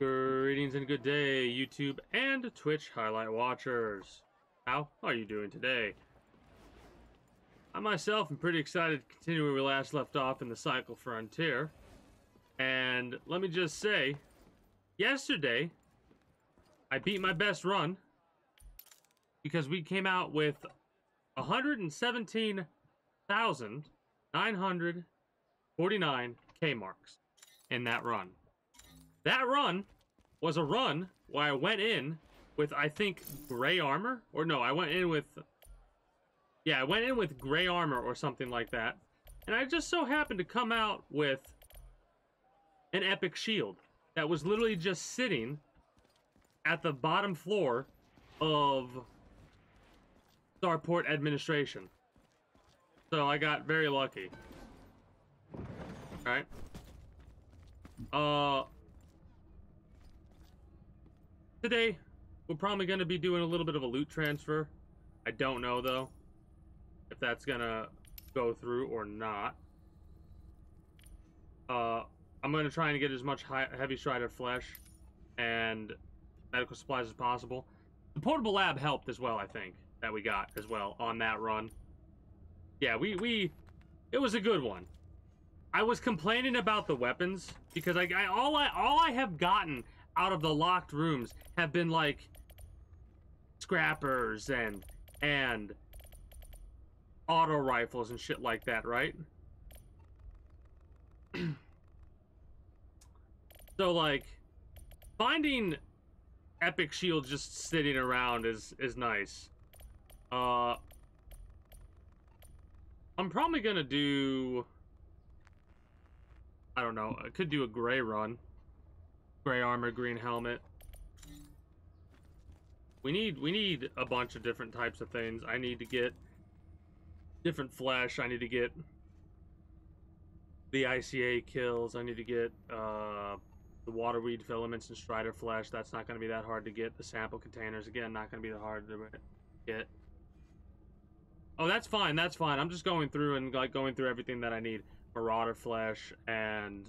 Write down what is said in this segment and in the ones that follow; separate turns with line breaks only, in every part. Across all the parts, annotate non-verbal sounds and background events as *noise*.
Greetings and good day, YouTube and Twitch highlight watchers. How are you doing today? I myself am pretty excited to continue where we last left off in the Cycle Frontier. And let me just say, yesterday, I beat my best run because we came out with 117,949 K marks in that run. That run was a run where I went in with, I think, gray armor. Or no, I went in with... Yeah, I went in with gray armor or something like that. And I just so happened to come out with an epic shield that was literally just sitting at the bottom floor of Starport administration. So I got very lucky. Alright. Uh, today, we're probably going to be doing a little bit of a loot transfer. I don't know, though, if that's going to go through or not. Uh, I'm going to try and get as much high, heavy strider flesh and medical supplies as possible. The portable lab helped as well, I think, that we got as well on that run. Yeah, we, we, it was a good one. I was complaining about the weapons because I, I all I all I have gotten out of the locked rooms have been like scrappers and and auto rifles and shit like that, right? *clears throat* so like finding epic shield just sitting around is is nice. Uh I'm probably going to do I don't know. I could do a gray run. Gray armor, green helmet. We need we need a bunch of different types of things. I need to get different flesh. I need to get the ICA kills. I need to get uh, the water weed filaments and strider flesh. That's not going to be that hard to get. The sample containers again, not going to be that hard to get. Oh, that's fine. That's fine. I'm just going through and like going through everything that I need. Marauder Flesh, and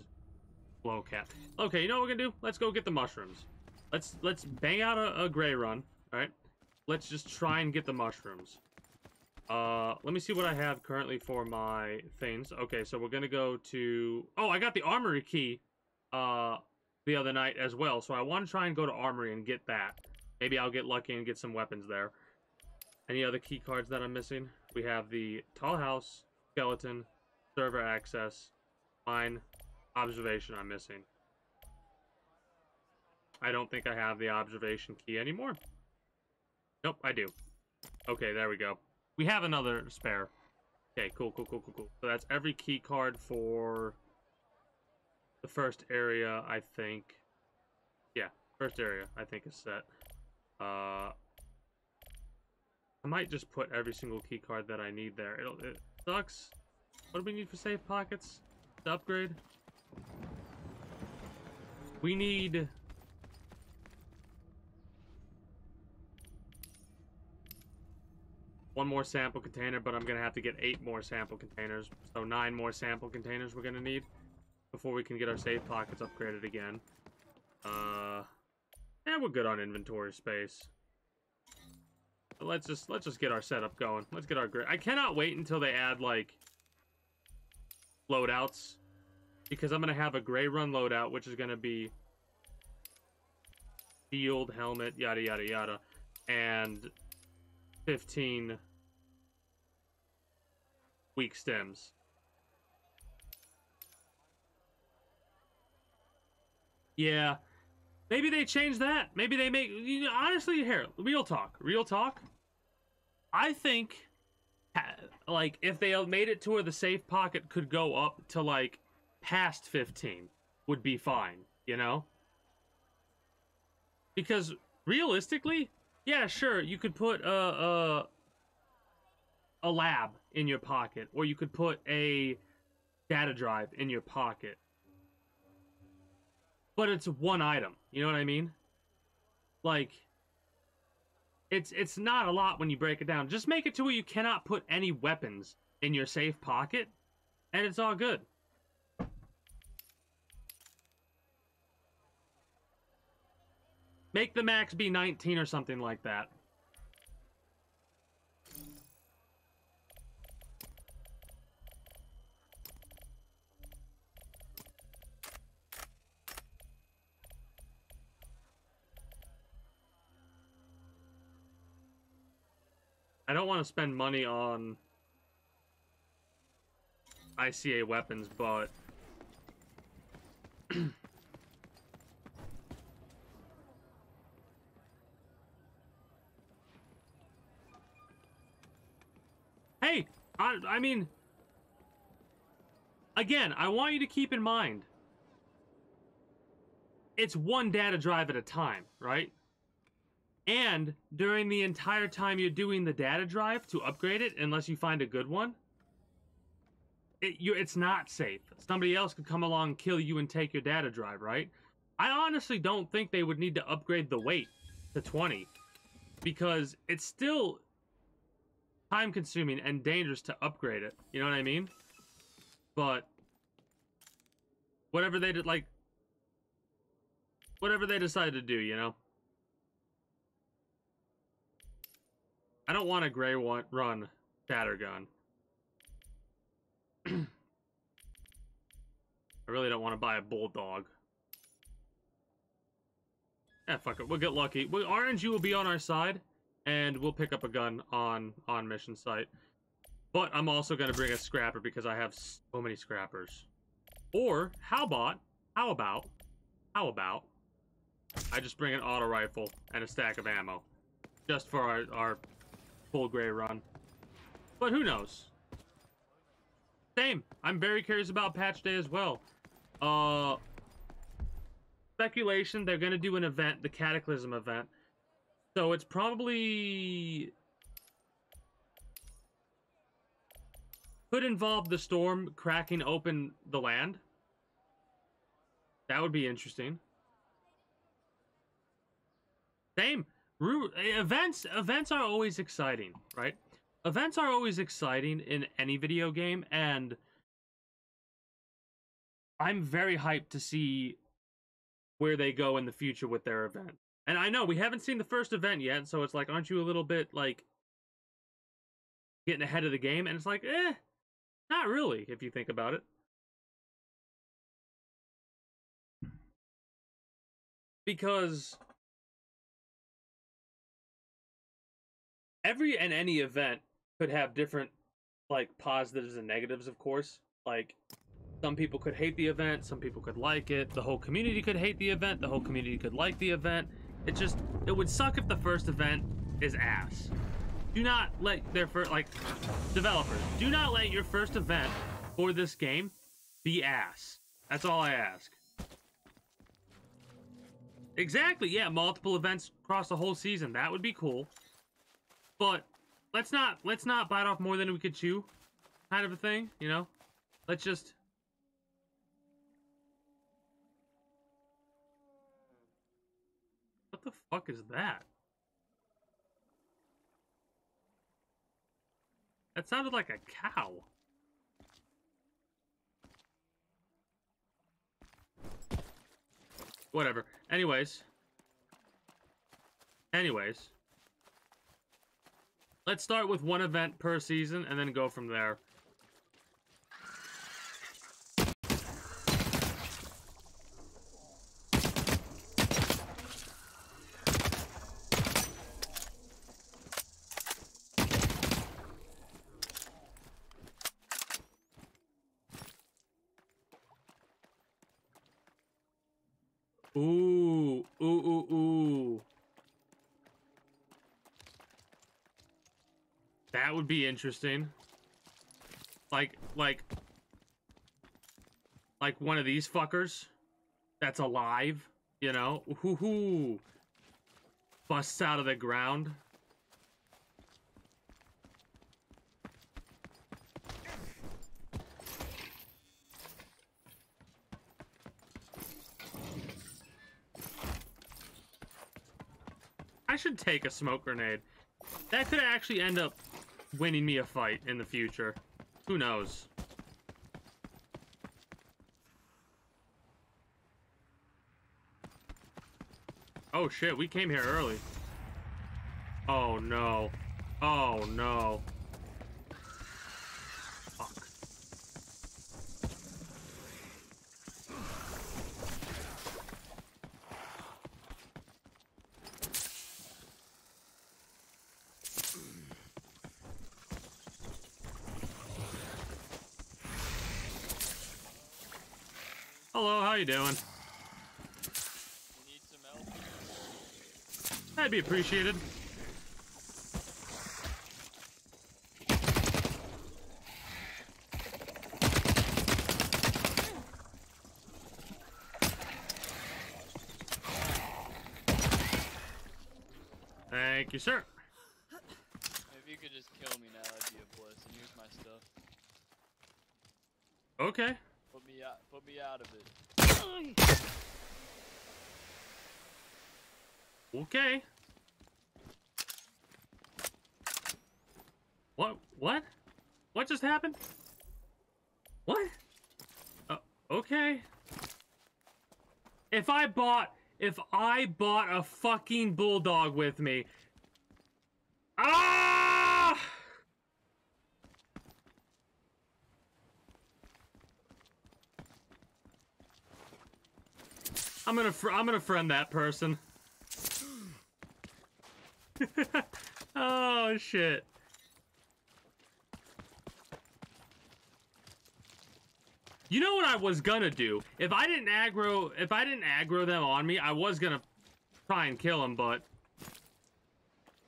Blowcat. Okay, you know what we're gonna do? Let's go get the mushrooms. Let's let's bang out a, a gray run. Alright? Let's just try and get the mushrooms. Uh, let me see what I have currently for my things. Okay, so we're gonna go to... Oh, I got the armory key uh, the other night as well, so I want to try and go to armory and get that. Maybe I'll get lucky and get some weapons there. Any other key cards that I'm missing? We have the Tall House, Skeleton, server access, mine, observation I'm missing. I don't think I have the observation key anymore. Nope, I do. Okay, there we go. We have another spare. Okay, cool, cool, cool, cool, cool. So that's every key card for the first area, I think. Yeah, first area, I think is set. Uh, I might just put every single key card that I need there. It'll, it sucks what do we need for safe pockets? To upgrade? We need... One more sample container, but I'm going to have to get eight more sample containers. So nine more sample containers we're going to need before we can get our safe pockets upgraded again. Uh, yeah, we're good on inventory space. let's just let's just get our setup going. Let's get our grid. I cannot wait until they add like loadouts because I'm going to have a gray run loadout, which is going to be shield, helmet, yada, yada, yada, and 15 weak stems. Yeah. Maybe they change that. Maybe they make... You know, honestly, here, real talk. Real talk. I think like if they made it to where the safe pocket could go up to like past 15 would be fine, you know? Because realistically, yeah, sure, you could put a, a a lab in your pocket or you could put a data drive in your pocket. But it's one item, you know what I mean? Like it's it's not a lot when you break it down. Just make it to where you cannot put any weapons in your safe pocket, and it's all good. Make the max be 19 or something like that. I don't want to spend money on ICA weapons, but hey, I, I mean, again, I want you to keep in mind, it's one data drive at a time, right? And during the entire time you're doing the data drive to upgrade it, unless you find a good one, it, you, it's not safe. Somebody else could come along, kill you, and take your data drive, right? I honestly don't think they would need to upgrade the weight to 20 because it's still time consuming and dangerous to upgrade it. You know what I mean? But whatever they did, like, whatever they decided to do, you know? I don't want a gray one run Shattergun. *clears throat* I really don't want to buy a bulldog. Yeah, fuck it. We'll get lucky. We, RNG will be on our side, and we'll pick up a gun on on mission site. But I'm also going to bring a scrapper because I have so many scrappers. Or, how about, how about, how about, I just bring an auto rifle and a stack of ammo. Just for our, our full gray run. But who knows? Same. I'm very curious about patch day as well. Uh, speculation, they're going to do an event, the Cataclysm event. So it's probably... Could involve the storm cracking open the land. That would be interesting. Same. Events events are always exciting, right? Events are always exciting in any video game, and I'm very hyped to see where they go in the future with their event. And I know we haven't seen the first event yet, so it's like, aren't you a little bit like getting ahead of the game? And it's like, eh, not really, if you think about it. Because every and any event could have different like positives and negatives of course like some people could hate the event some people could like it the whole community could hate the event the whole community could like the event it just it would suck if the first event is ass do not let their first like developers do not let your first event for this game be ass that's all i ask exactly yeah multiple events across the whole season that would be cool but let's not let's not bite off more than we could chew, kind of a thing. You know, let's just. What the fuck is that? That sounded like a cow. Whatever. Anyways. Anyways. Let's start with one event per season and then go from there. Ooh, ooh, ooh. That would be interesting. Like, like, like one of these fuckers that's alive, you know? Hoo hoo. Busts out of the ground. Take a smoke grenade. That could actually end up winning me a fight in the future. Who knows? Oh shit, we came here early. Oh no. Oh no. Doing?
You need some help?
That'd be appreciated. Thank you, sir.
If you could just kill me now, that'd be a blessing. Here's my stuff.
Okay.
Put me out. Put me out of it.
Okay. What? What? What just happened? What? Uh, okay. If I bought, if I bought a fucking bulldog with me. Ah! I'm gonna, I'm gonna friend that person. *laughs* oh shit. You know what I was gonna do? If I didn't aggro, if I didn't aggro them on me, I was gonna try and kill them, but,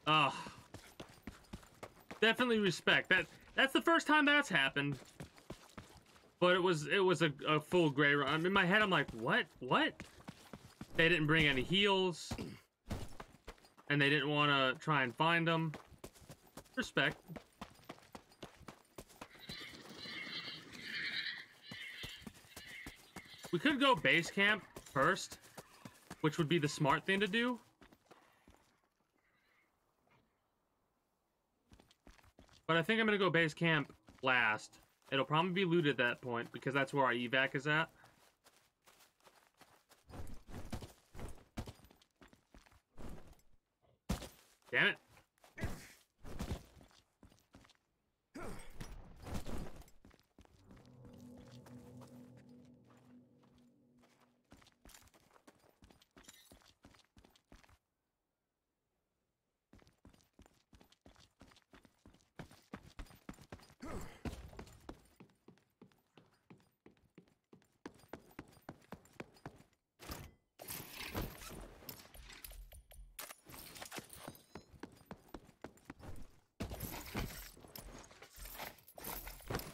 uh, definitely respect that. That's the first time that's happened. But it was it was a, a full gray run. In my head, I'm like, what? What? They didn't bring any heals, and they didn't want to try and find them. Respect. We could go base camp first, which would be the smart thing to do. But I think I'm gonna go base camp last. It'll probably be looted at that point because that's where our evac is at. Damn it.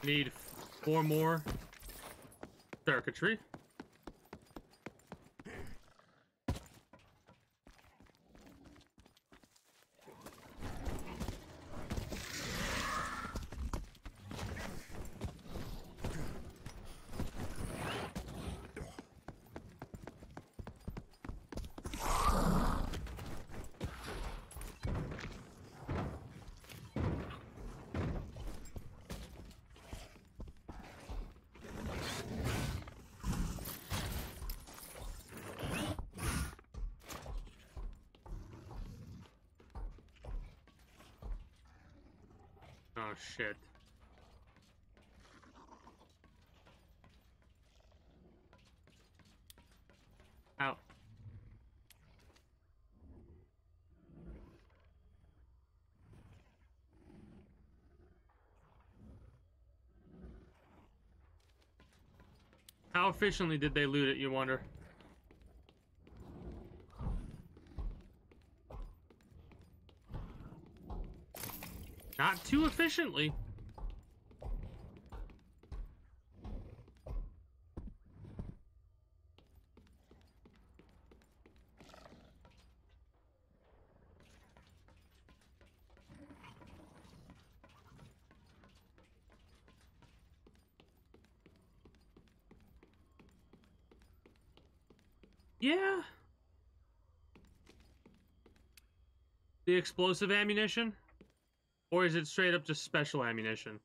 Need four more circuitry. Oh shit. Ow. How efficiently did they loot it, you wonder? Not too efficiently. Yeah. The explosive ammunition? Or is it straight up just special ammunition?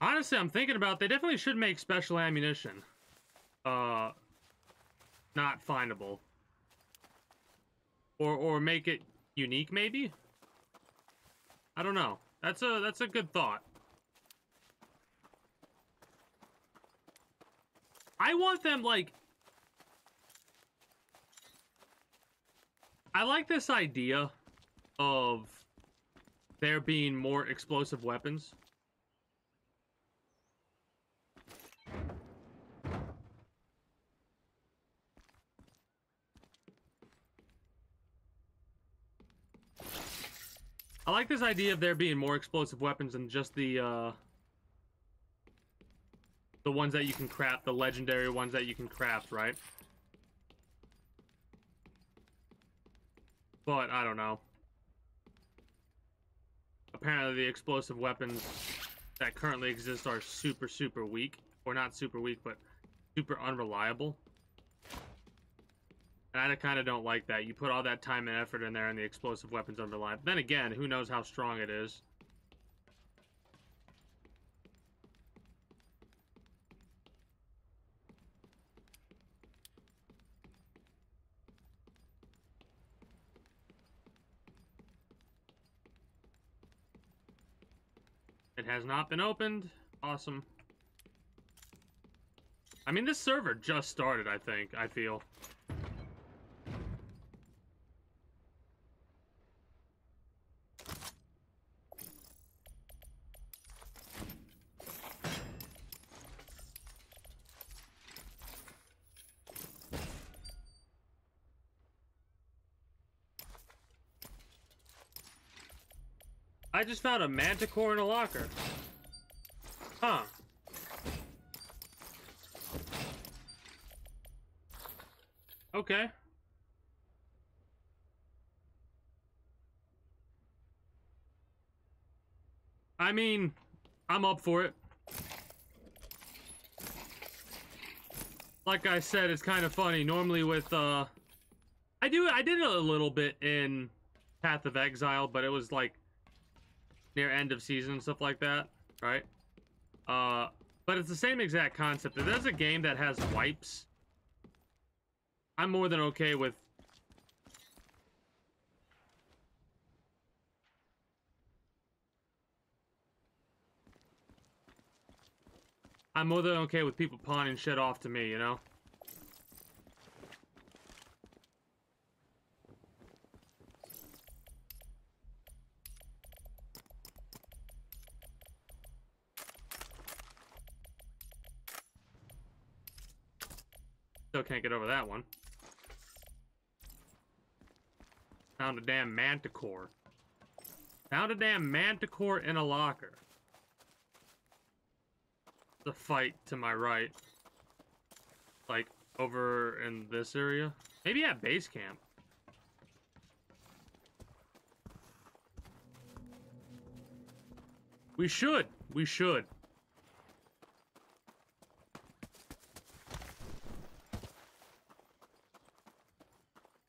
Honestly, I'm thinking about they definitely should make special ammunition. Uh, not findable. Or or make it unique, maybe. I don't know. That's a that's a good thought. I want them like I like this idea of there being more explosive weapons. I like this idea of there being more explosive weapons than just the uh the ones that you can craft, the legendary ones that you can craft, right? But I don't know. Apparently the explosive weapons that currently exist are super super weak, or not super weak, but super unreliable. And I kind of don't like that. You put all that time and effort in there, and the explosive weapon's unreliable. Then again, who knows how strong it is? It has not been opened. Awesome. I mean, this server just started, I think, I feel. Just found a manticore in a locker. Huh. Okay. I mean, I'm up for it. Like I said, it's kind of funny. Normally with, uh... I do, I did it a little bit in Path of Exile, but it was like near end of season and stuff like that, right? Uh, but it's the same exact concept. If there's a game that has wipes, I'm more than okay with I'm more than okay with people pawning shit off to me, you know? Get over that one. Found a damn manticore. Found a damn manticore in a locker. The fight to my right. Like, over in this area. Maybe at base camp. We should. We should.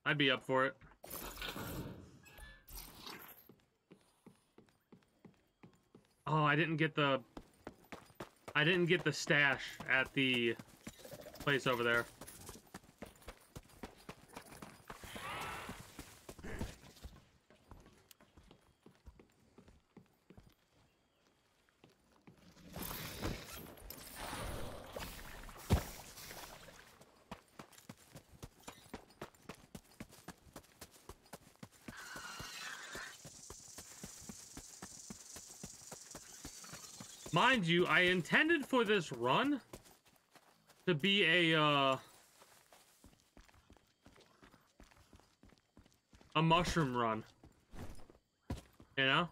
I'd be up for it. Oh, I didn't get the... I didn't get the stash at the place over there. Mind you, I intended for this run to be a, uh... A mushroom run. You know?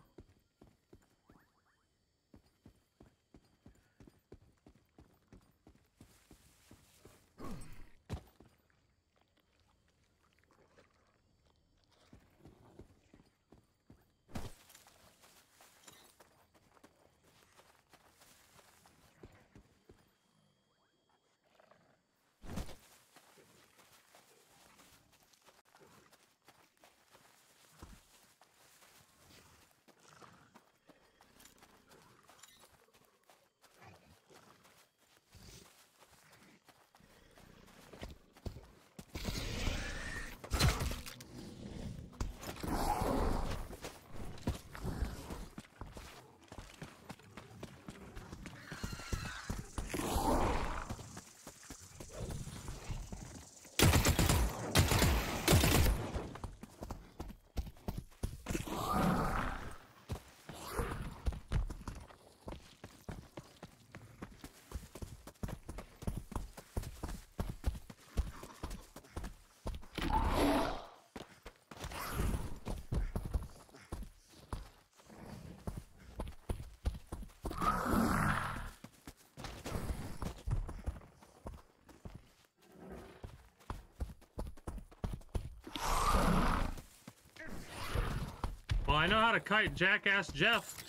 How kite, jackass Jeff.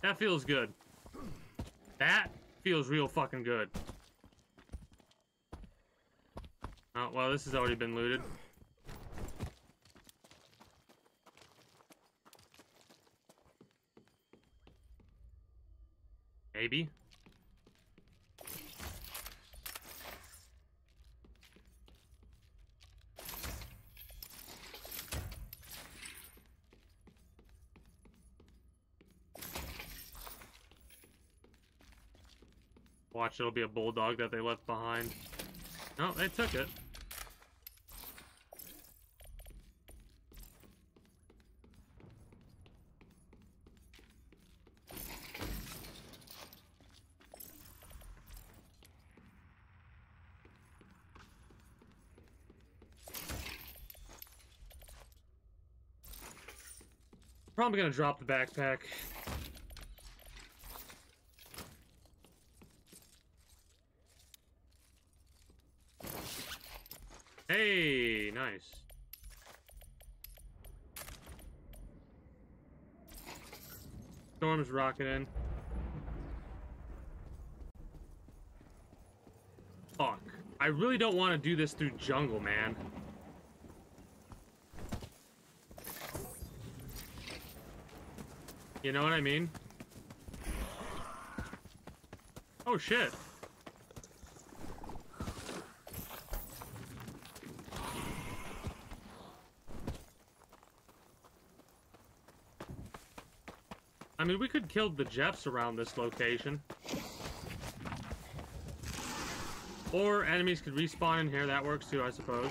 That feels good. That feels real fucking good. Oh, well, this has already been looted. Maybe. Watch, it'll be a bulldog that they left behind. No, they took it. Probably gonna drop the backpack. Hey, nice. Storm's rocketing. Fuck. I really don't want to do this through jungle, man. You know what I mean? Oh shit. I mean, we could kill the Jeffs around this location. Or enemies could respawn in here, that works too, I suppose.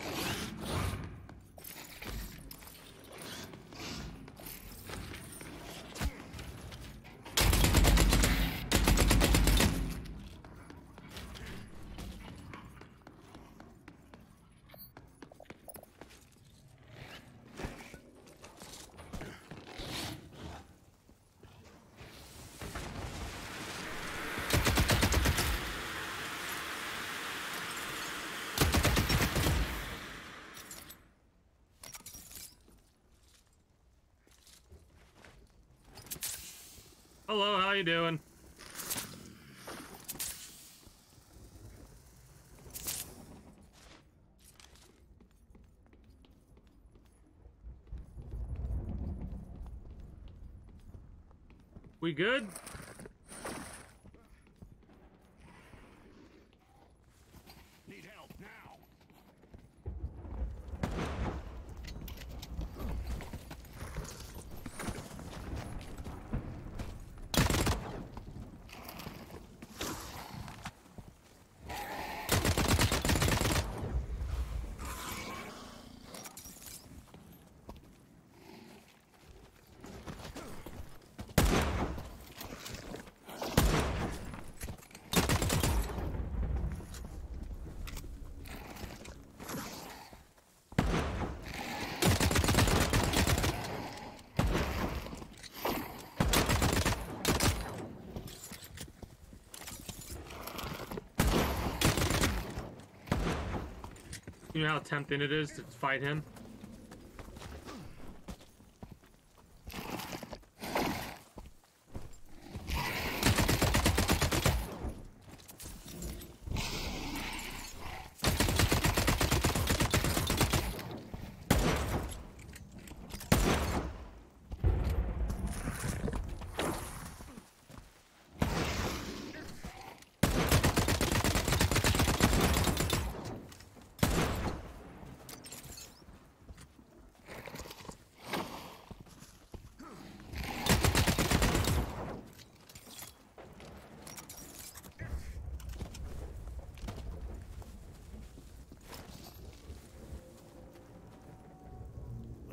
Hello, how you doing? We good? How tempting it is to fight him?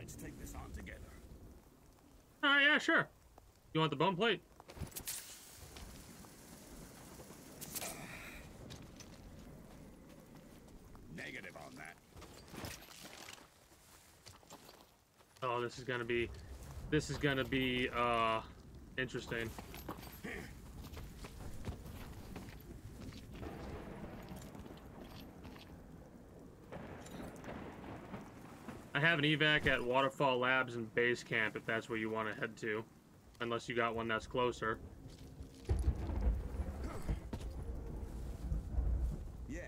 Let's take this on together.
Oh, yeah, sure. You want the bone plate?
Negative on that.
Oh, this is gonna be... This is gonna be, uh... Interesting. I have an evac at Waterfall Labs and base camp if that's where you want to head to. Unless you got one that's closer.
Yeah.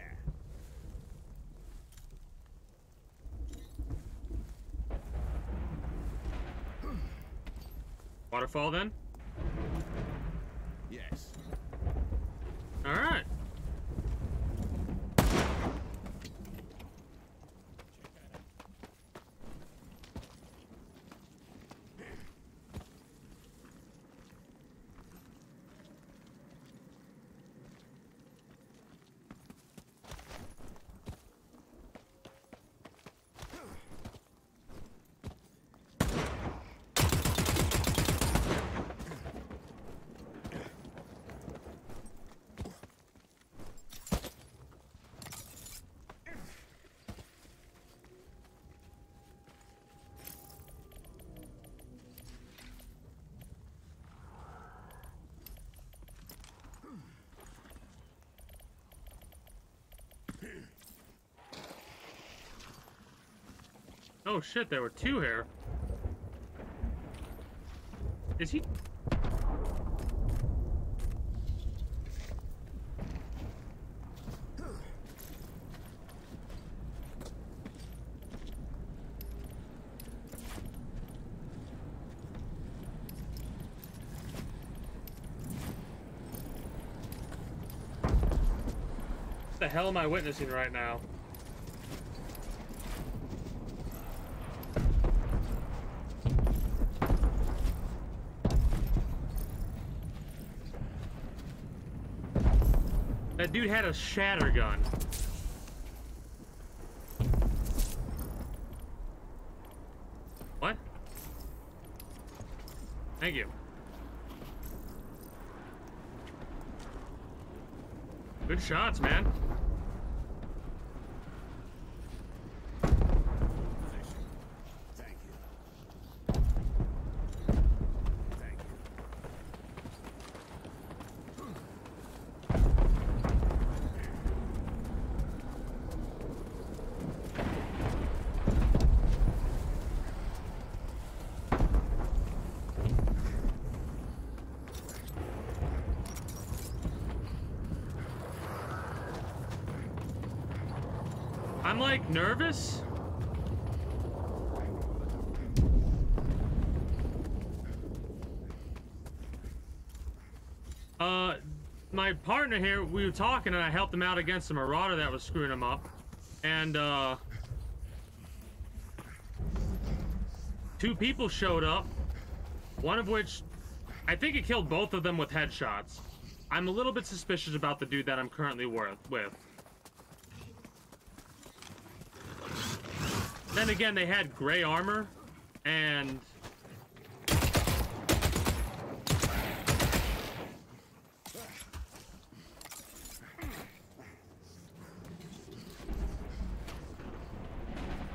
Waterfall then?
Yes.
Alright. Oh shit, there were two here. Is he? What the hell am I witnessing right now? Dude had a shatter gun. What? Thank you. Good shots, man.
Position. Thank you. Thank you.
I'm like nervous. Uh, my partner here, we were talking and I helped him out against a marauder that was screwing him up. And, uh, two people showed up, one of which, I think it killed both of them with headshots. I'm a little bit suspicious about the dude that I'm currently with. Then again, they had gray armor, and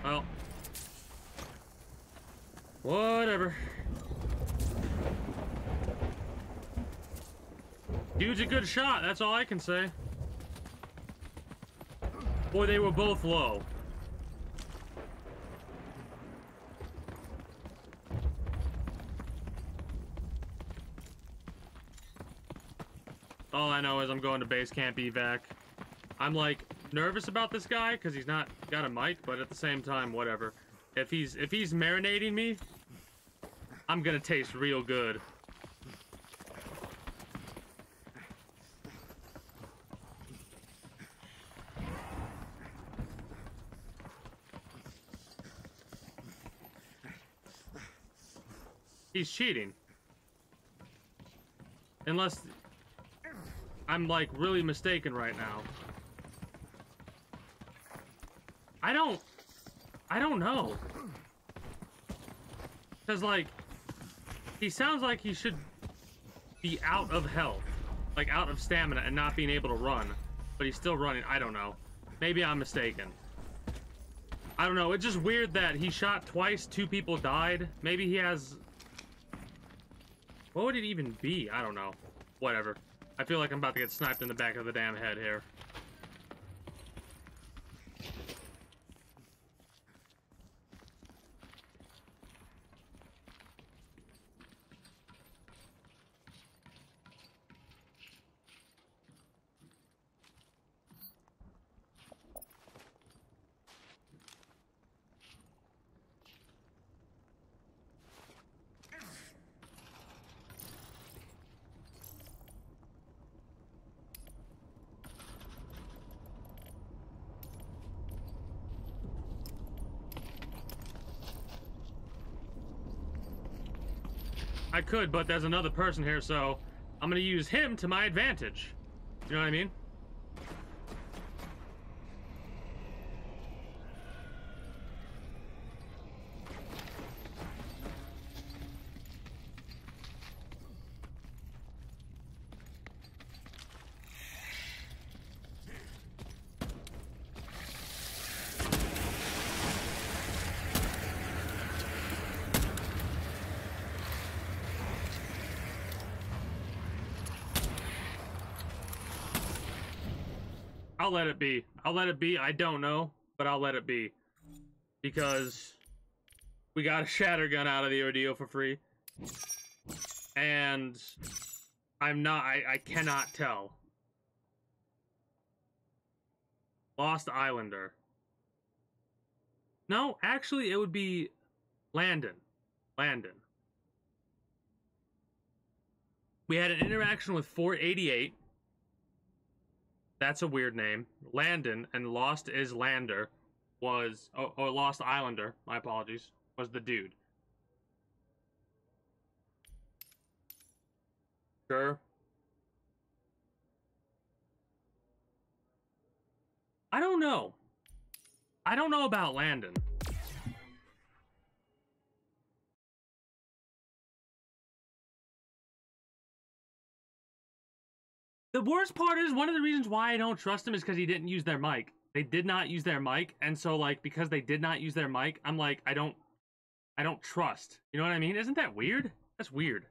well, whatever. Dude's a good shot. That's all I can say. Boy, they were both low. All I know is I'm going to base camp evac. I'm like nervous about this guy because he's not got a mic, but at the same time, whatever. If he's if he's marinating me, I'm gonna taste real good. He's cheating. Unless I'm like really mistaken right now. I don't I don't know. Cause like he sounds like he should be out of health. Like out of stamina and not being able to run. But he's still running. I don't know. Maybe I'm mistaken. I don't know. It's just weird that he shot twice, two people died. Maybe he has what would it even be? I don't know. Whatever. I feel like I'm about to get sniped in the back of the damn head here. I could, but there's another person here, so I'm gonna use him to my advantage. You know what I mean? I'll let it be. I'll let it be. I don't know, but I'll let it be. Because we got a shattergun out of the ordeal for free. And I'm not I, I cannot tell. Lost Islander. No, actually it would be Landon. Landon. We had an interaction with 488 that's a weird name. Landon and Lost is Lander was or, Lost Islander, my apologies, was the dude. Sure. I don't know. I don't know about Landon. The worst part is one of the reasons why I don't trust him is because he didn't use their mic. They did not use their mic, and so like because they did not use their mic, I'm like I don't, I don't trust. You know what I mean? Isn't that weird? That's weird.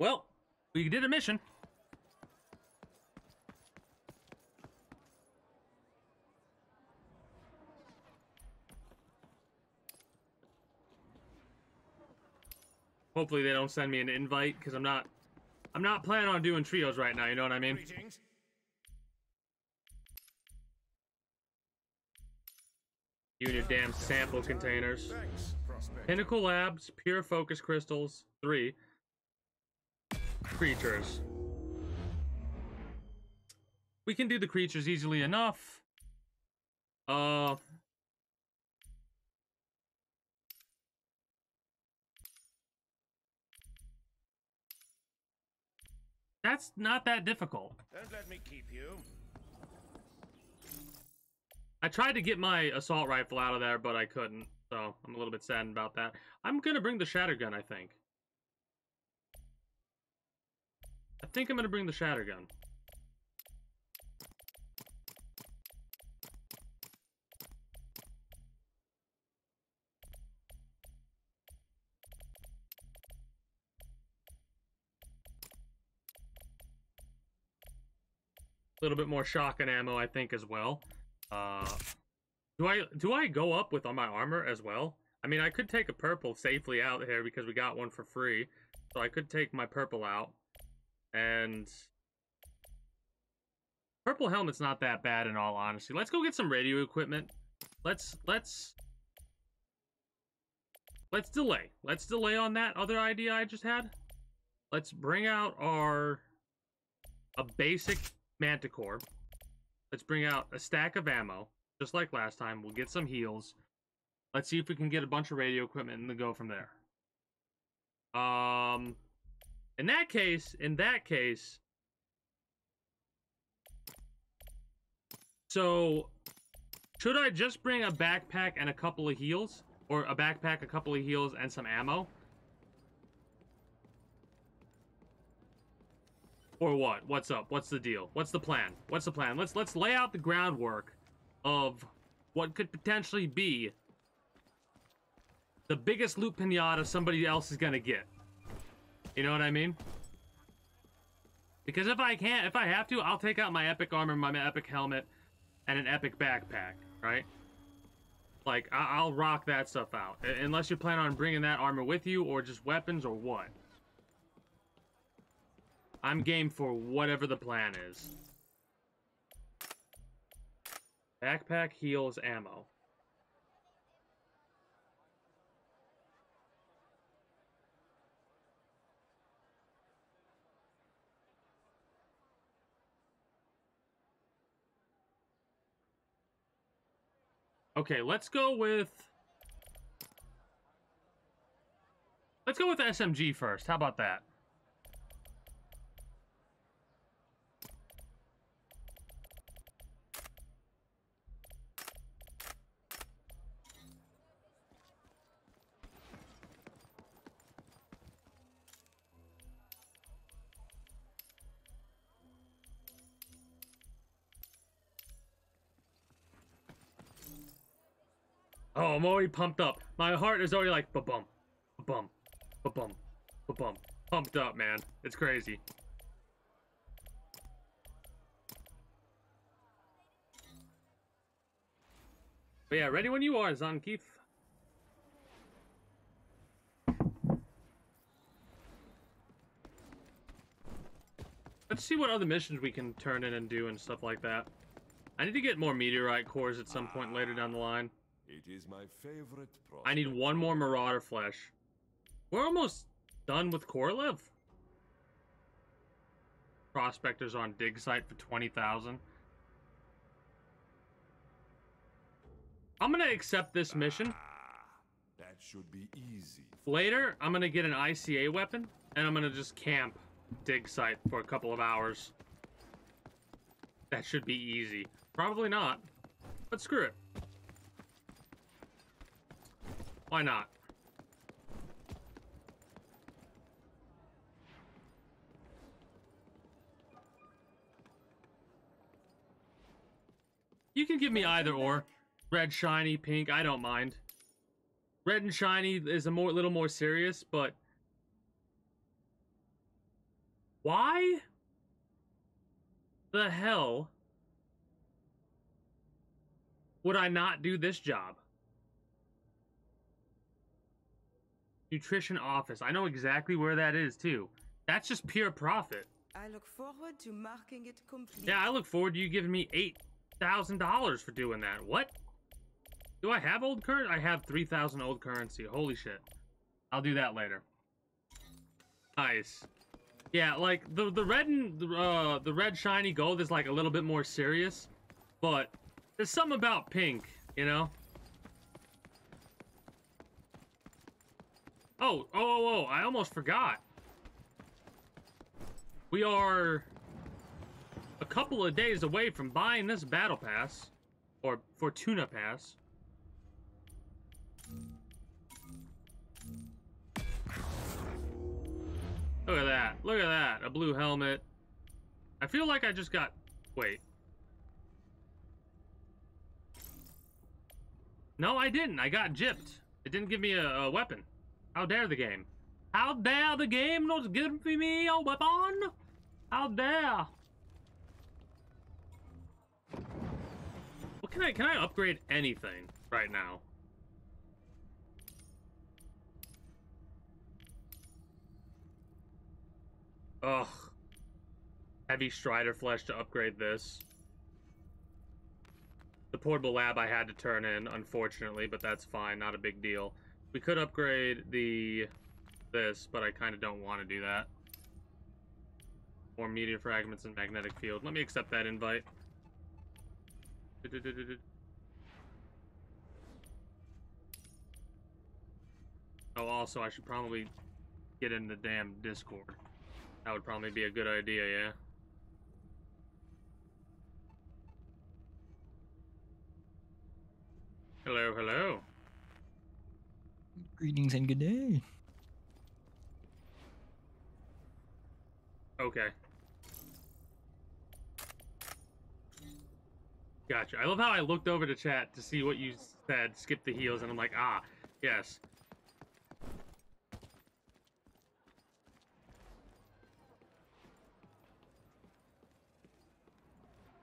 Well, we did a mission. Hopefully they don't send me an invite because I'm not I'm not planning on doing trios right now, you know what I mean?
Greetings.
You and your damn sample containers.
Thanks,
Pinnacle Labs, Pure Focus Crystals, 3 creatures. We can do the creatures easily enough. Uh... That's not that difficult.
Don't let me keep you.
I tried to get my assault rifle out of there, but I couldn't. So I'm a little bit saddened about that. I'm going to bring the shatter gun, I think. I think I'm going to bring the shatter gun. A little bit more shock and ammo, I think, as well. Uh, do I do I go up with on my armor as well? I mean, I could take a purple safely out here because we got one for free. So I could take my purple out. And purple helmet's not that bad in all honesty. Let's go get some radio equipment. Let's let's let's delay. Let's delay on that other idea I just had. Let's bring out our a basic manticore. Let's bring out a stack of ammo, just like last time. We'll get some heals. Let's see if we can get a bunch of radio equipment and then go from there. Um, in that case, in that case, so should I just bring a backpack and a couple of heals? Or a backpack, a couple of heals, and some ammo? Or what? What's up? What's the deal? What's the plan? What's the plan? Let's let's lay out the groundwork of what could potentially be the biggest loot pinata somebody else is gonna get. You know what I mean? Because if I can't, if I have to, I'll take out my epic armor, my epic helmet, and an epic backpack, right? Like, I will rock that stuff out. unless you plan on bringing that armor with you, or just weapons, or what. I'm game for whatever the plan is. Backpack, heals, ammo. Okay, let's go with. Let's go with SMG first. How about that? Oh, I'm already pumped up. My heart is already like ba bum, ba bum, ba bum, ba bum. Pumped up, man. It's crazy. But yeah, ready when you are, Zankeef. Let's see what other missions we can turn in and do and stuff like that. I need to get more meteorite cores at some point later down the line.
It is my favorite
I need one more Marauder flesh. We're almost done with Korolev. Prospectors on dig site for 20,000. I'm gonna accept this mission.
Ah, that should be easy.
Later, I'm gonna get an ICA weapon, and I'm gonna just camp dig site for a couple of hours. That should be easy. Probably not, but screw it. Why not? You can give me either or. Red, shiny, pink, I don't mind. Red and shiny is a more little more serious, but why the hell would I not do this job? Nutrition office. I know exactly where that is too. That's just pure profit.
I look forward to marking it complete.
Yeah, I look forward to you giving me eight thousand dollars for doing that. What? Do I have old current? I have three thousand old currency. Holy shit! I'll do that later. Nice. Yeah, like the the red and the, uh, the red shiny gold is like a little bit more serious, but there's something about pink, you know. Oh, oh, oh, oh! I almost forgot. We are a couple of days away from buying this battle pass or Fortuna pass. Look at that. Look at that. A blue helmet. I feel like I just got wait. No, I didn't. I got gypped. It didn't give me a, a weapon. How dare the game? How dare the game not give me a weapon? How dare? What can I can I upgrade anything right now? Ugh. Heavy Strider flesh to upgrade this. The portable lab I had to turn in, unfortunately, but that's fine, not a big deal. We could upgrade the this, but I kind of don't want to do that. More meteor fragments and magnetic field. Let me accept that invite. Oh, also, I should probably get in the damn Discord. That would probably be a good idea, yeah? Hello, hello.
Greetings and good day.
Okay. Gotcha. I love how I looked over the chat to see what you said, skip the heals, and I'm like, ah, yes.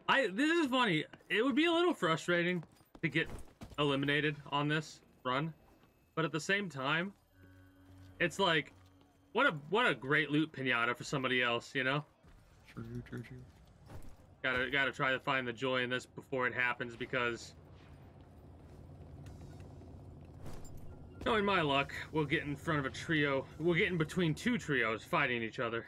I this is funny. It would be a little frustrating to get eliminated on this run, but at the same time, it's like, what a what a great loot pinata for somebody else, you know.
True, true, true.
Gotta gotta try to find the joy in this before it happens because knowing my luck, we'll get in front of a trio. We'll get in between two trios fighting each other.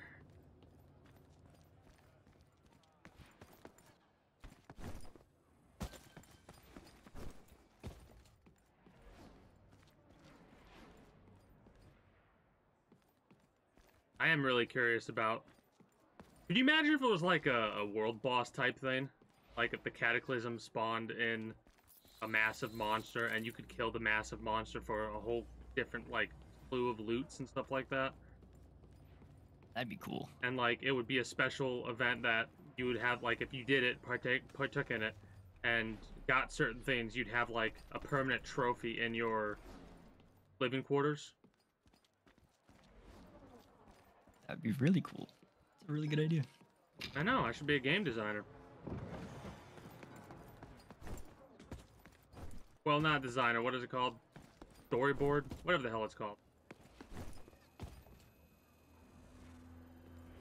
Am really curious about. Could you imagine if it was like a, a world boss type thing? Like if the Cataclysm spawned in a massive monster and you could kill the massive monster for a whole different like slew of loots and stuff like that.
That'd be cool.
And like it would be a special event that you would have like if you did it, partake partook in it, and got certain things, you'd have like a permanent trophy in your living quarters.
That'd be really cool. It's a really good idea.
I know, I should be a game designer. Well, not designer, what is it called? Storyboard? Whatever the hell it's called.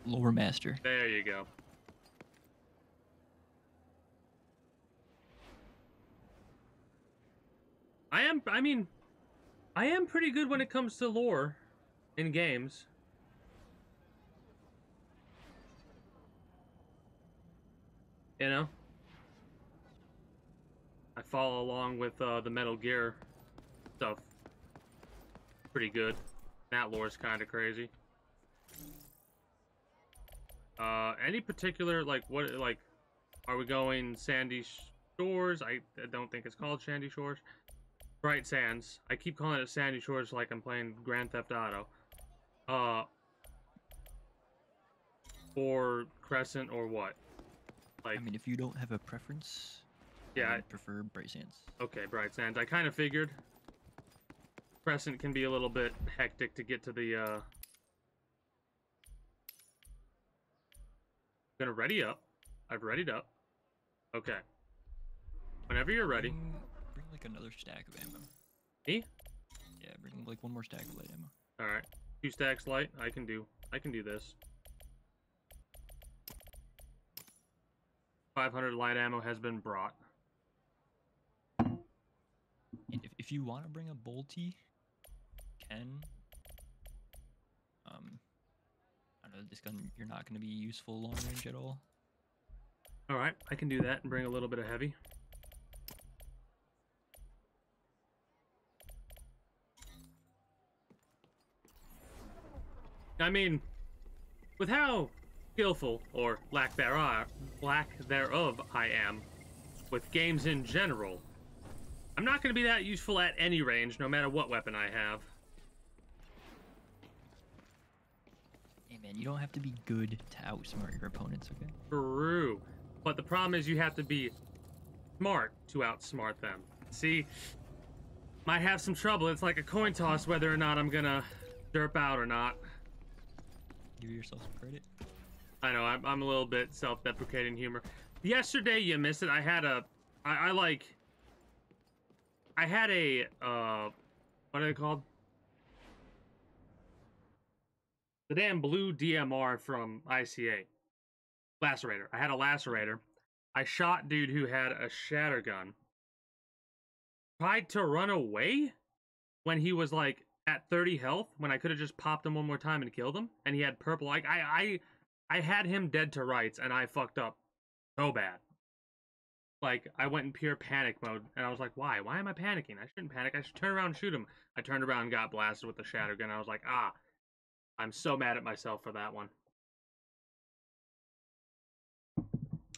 Lore master.
There you go. I am, I mean, I am pretty good when it comes to lore in games. You know? I follow along with uh, the Metal Gear stuff. Pretty good. That lore's kind of crazy. Uh, any particular like what like are we going Sandy Shores? I, I don't think it's called Sandy Shores. Bright Sands. I keep calling it Sandy Shores like I'm playing Grand Theft Auto. Uh, or Crescent or what? Like
I mean, if you don't have a preference,
yeah,
I prefer Bright Sands.
okay, Bright Sands. I kind of figured. Crescent can be a little bit hectic to get to the uh Gonna ready up. I've readied up. Okay. Whenever you're ready.
Bring, bring like another stack of ammo.
Me?
Yeah, bring like one more stack of light ammo.
Alright. Two stacks light. I can do. I can do this. 500 light ammo has been brought.
And if, if you want to bring a bolty, can. Um, I don't know, this gun, you're not going to be useful long range at all.
Alright, I can do that and bring a little bit of heavy. I mean, with how skillful, or lack thereof, lack thereof I am, with games in general, I'm not going to be that useful at any range, no matter what weapon I have.
Hey man, you don't have to be good to outsmart your opponents, okay?
True. But the problem is you have to be smart to outsmart them. See, might have some trouble. It's like a coin toss whether or not I'm gonna derp out or not.
Give yourself some credit.
I know, I'm, I'm a little bit self-deprecating humor. Yesterday, you missed it. I had a, I, I like, I had a, uh, what are they called? The damn blue DMR from ICA. Lacerator. I had a lacerator. I shot dude who had a shatter gun. Tried to run away when he was like at 30 health when I could have just popped him one more time and killed him and he had purple like I I I had him dead to rights and I fucked up so bad. Like I went in pure panic mode and I was like, why? Why am I panicking? I shouldn't panic. I should turn around and shoot him. I turned around and got blasted with the shatter gun. I was like, ah, I'm so mad at myself for that one.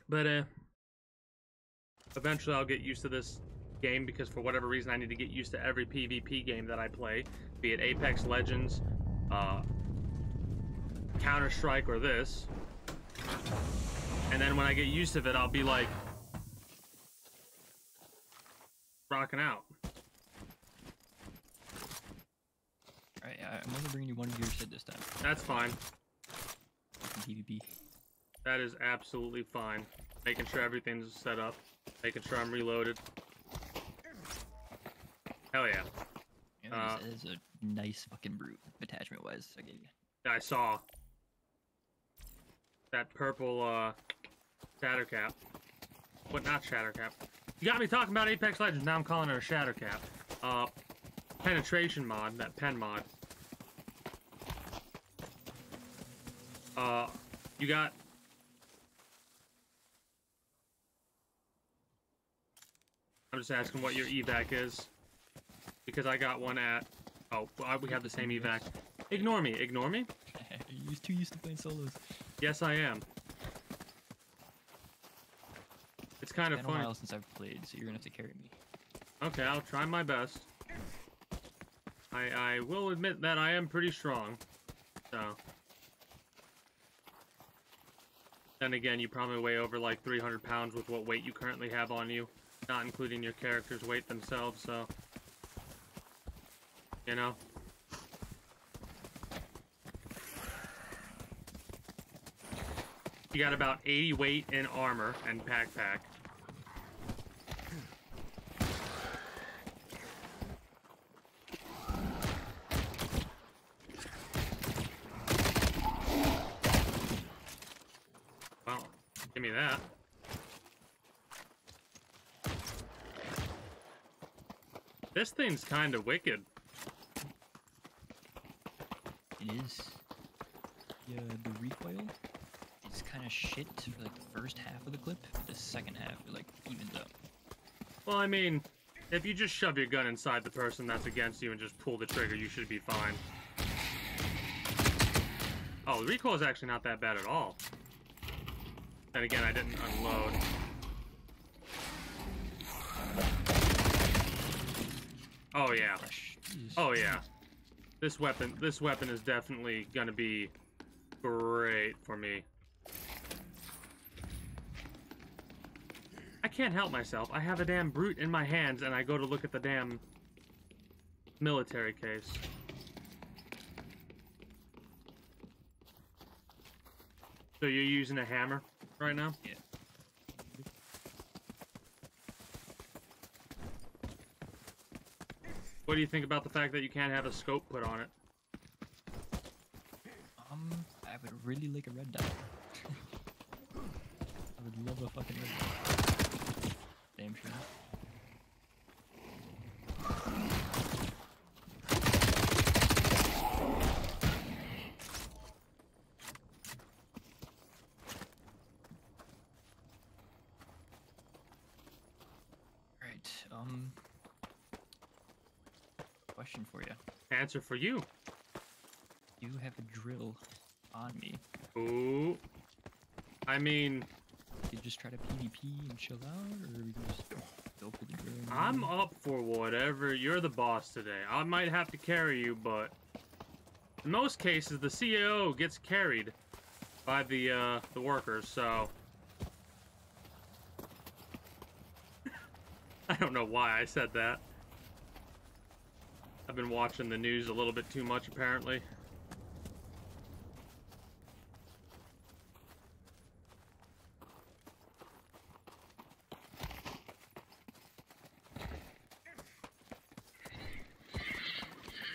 But uh eventually I'll get used to this game because for whatever reason I need to get used to every PvP game that I play, be it Apex Legends, uh, Counter Strike, or this. And then when I get used to it, I'll be like rocking out.
Alright, I'm only bringing you one gear set this time.
That's fine.
in PvP.
That is absolutely fine. Making sure everything's set up. Making sure I'm reloaded. Hell yeah.
Yeah,
Uh,
that is a nice fucking brute, attachment wise. I.
I saw that purple uh shatter cap. What not shatter cap? You got me talking about Apex Legends, now I'm calling it a shatter cap. Uh penetration mod, that pen mod. Uh you got I'm just asking what your evac is. Because I got one at oh we have the same evac. Ignore me. Ignore me. *laughs*
You're too used to playing solos.
Yes, I am. It's kind
It's
of
been a
funny.
while since I've played, so you're gonna have to carry me.
Okay, I'll try my best. I I will admit that I am pretty strong. So. Then again, you probably weigh over like 300 pounds with what weight you currently have on you, not including your character's weight themselves, so. You know? You got about 80 weight in armor and pack pack. Well, give me that. This thing's kind of wicked.
It is. Yeah, the recoil kind of shit for like the first half of the clip. but The second half, it like evens up.
Well, I mean, if you just shove your gun inside the person that's against you and just pull the trigger, you should be fine. Oh, the recoil is actually not that bad at all. Then again, I didn't unload. Oh yeah.
Ah,
oh yeah. This weapon this weapon is definitely gonna be great for me. Can't help myself. I have a damn brute in my hands and I go to look at the damn military case. So you're using a hammer right now?
Yeah.
What do you think about the fact that you can't have a scope put on it?
Um, I would really like a red dot. *laughs* I would love a fucking red dot. Damn sure. Right, um... Question for you.
Answer for you.
You have a drill on me?
Ooh. I mean,
Just try to PvP and chill out, or we can just go for the?
I'm up for whatever. You're the boss today. I might have to carry you, but in most cases, the CEO gets carried by the uh, the workers. So *laughs* I don't know why I said that. I've been watching the news a little bit too much, apparently.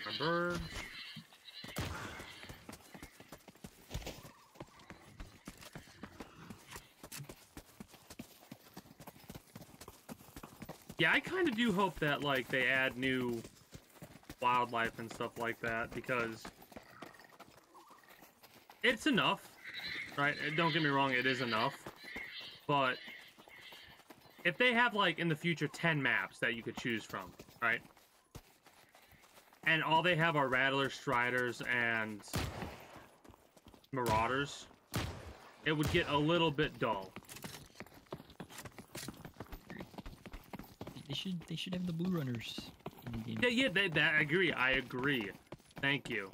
Our birds. Yeah, I kind of do hope that like they add new wildlife and stuff like that because it's enough, right? Don't get me wrong, it is enough, but if they have like in the future 10 maps that you could choose from, right? And all they have are Rattlers, Striders, and Marauders, it would get a little bit dull.
Should they should have the blue runners in the game.
Yeah, yeah, they, that I agree. I agree. Thank you.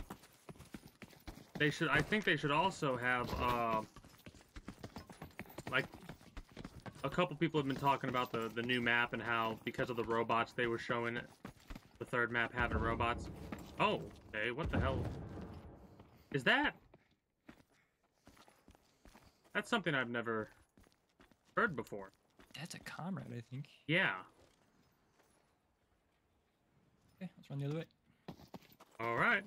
They should. I think they should also have, uh, like, a couple people have been talking about the the new map and how because of the robots they were showing the third map having robots. Oh, okay. What the hell is that? That's something I've never heard before.
That's a comrade, I think.
Yeah.
Okay, let's run the other way.
All right.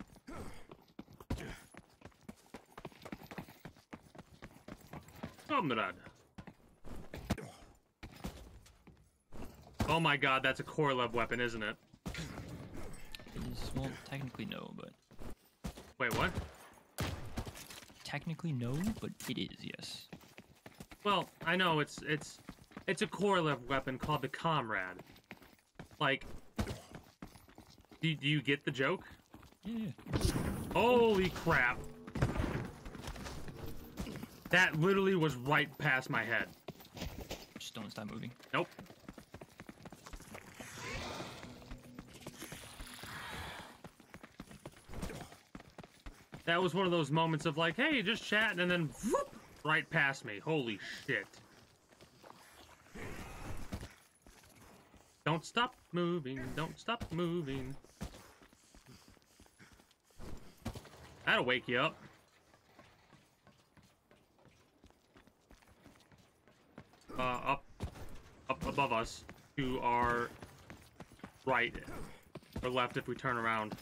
Comrade. Oh my god, that's a Korolev weapon, isn't it?
It is well, technically no, but
Wait, what?
technically no, but it is yes.
Well, I know it's it's it's a Korolev weapon called the Comrade. Like, do, do you get the joke?
Yeah.
Holy crap. That literally was right past my head.
Just don't stop moving.
Nope. That was one of those moments of like, hey, just chatting, and then whoop, right past me. Holy shit. Don't stop moving, don't stop moving. That'll wake you up. Uh, up, up above us to our right or left if we turn around.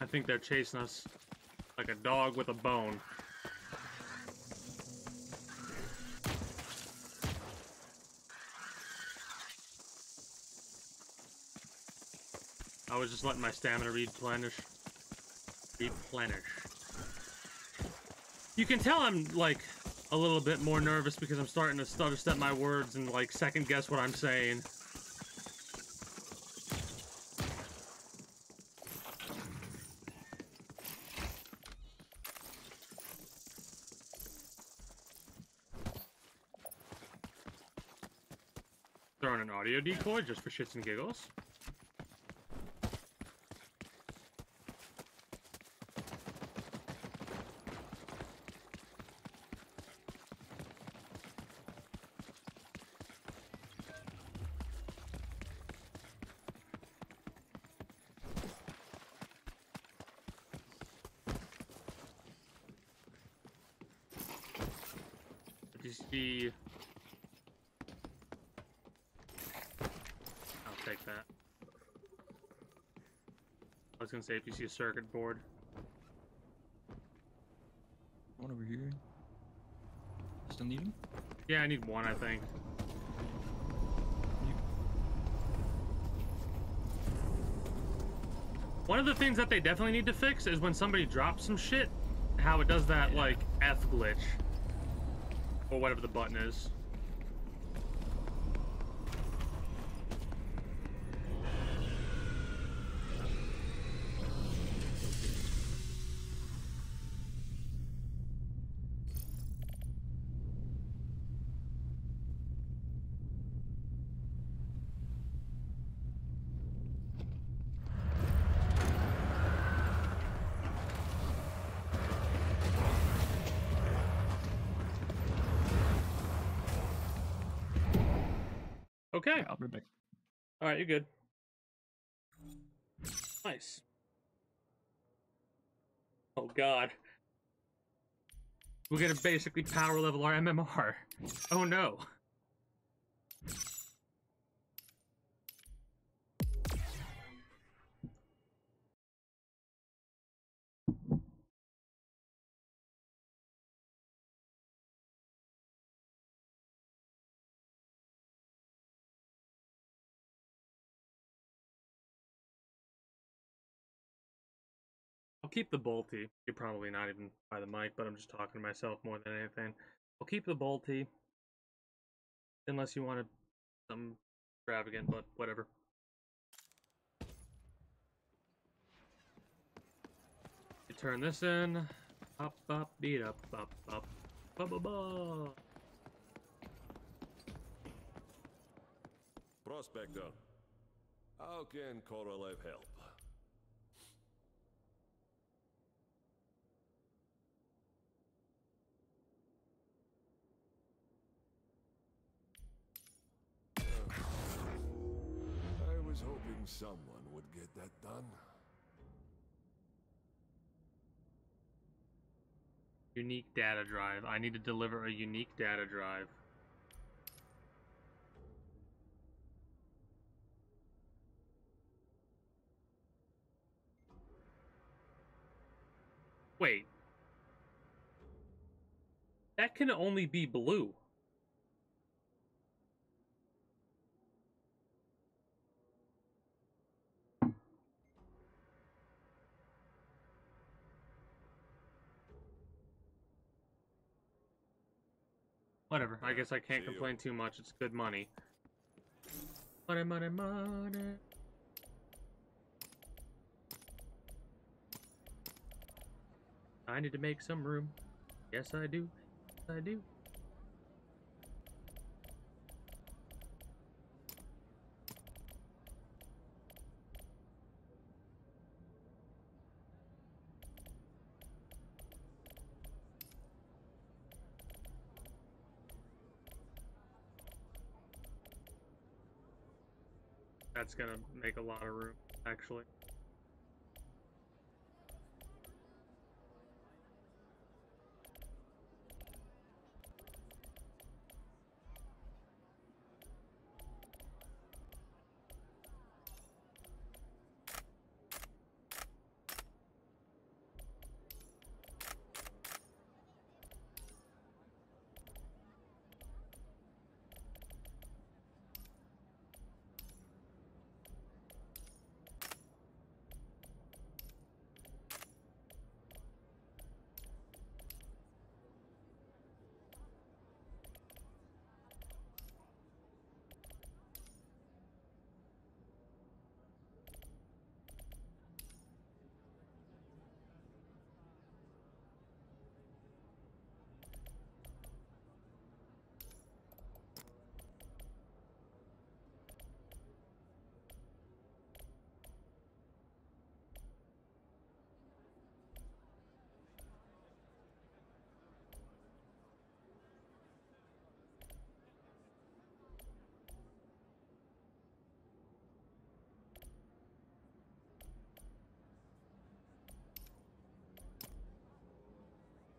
I think they're chasing us like a dog with a bone. Was just letting my stamina replenish. Replenish. You can tell I'm like a little bit more nervous because I'm starting to stutter step my words and like second guess what I'm saying. Throwing an audio decoy just for shits and giggles. You see... I'll take that. I was gonna say if you see a circuit board.
One over here. Still need him?
Yeah, I need one, I think. One of the things that they definitely need to fix is when somebody drops some shit, how it does that, like, F glitch. Or whatever the button is. All right, you're good. Nice. Oh God. We're gonna basically power level our MMR. Oh no. Keep the bolty. You're probably not even by the mic, but I'm just talking to myself more than anything. I'll keep the bolty. Unless you wanted some extravagant, but whatever. You turn this in. Up, up, beat up, up, up. Ba ba ba.
Prospector, how can Korolev help? Someone would get that done.
Unique data drive. I need to deliver a unique data drive. Wait. That can only be blue. Whatever. I guess I can't complain too much. It's good money. Money, money, money. I need to make some room. Yes, I do. Yes, I do. That's gonna make a lot of room, actually.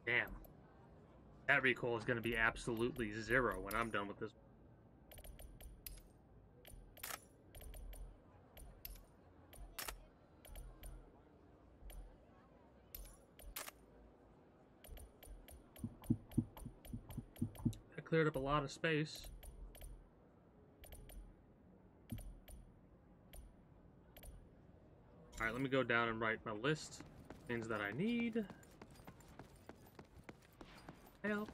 Damn. That recoil is going to be absolutely zero when I'm done with this. I cleared up a lot of space. Alright, let me go down and write my list. Things that I need. Help.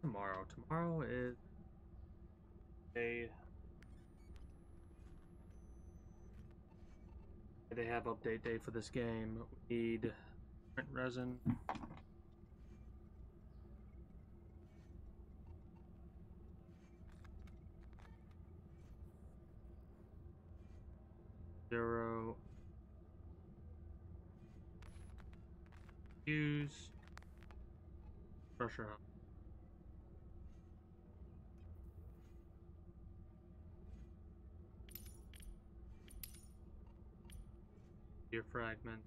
Tomorrow. Tomorrow is a they have update day for this game. We need resin. Zero. Use. Pressure. Your fragment.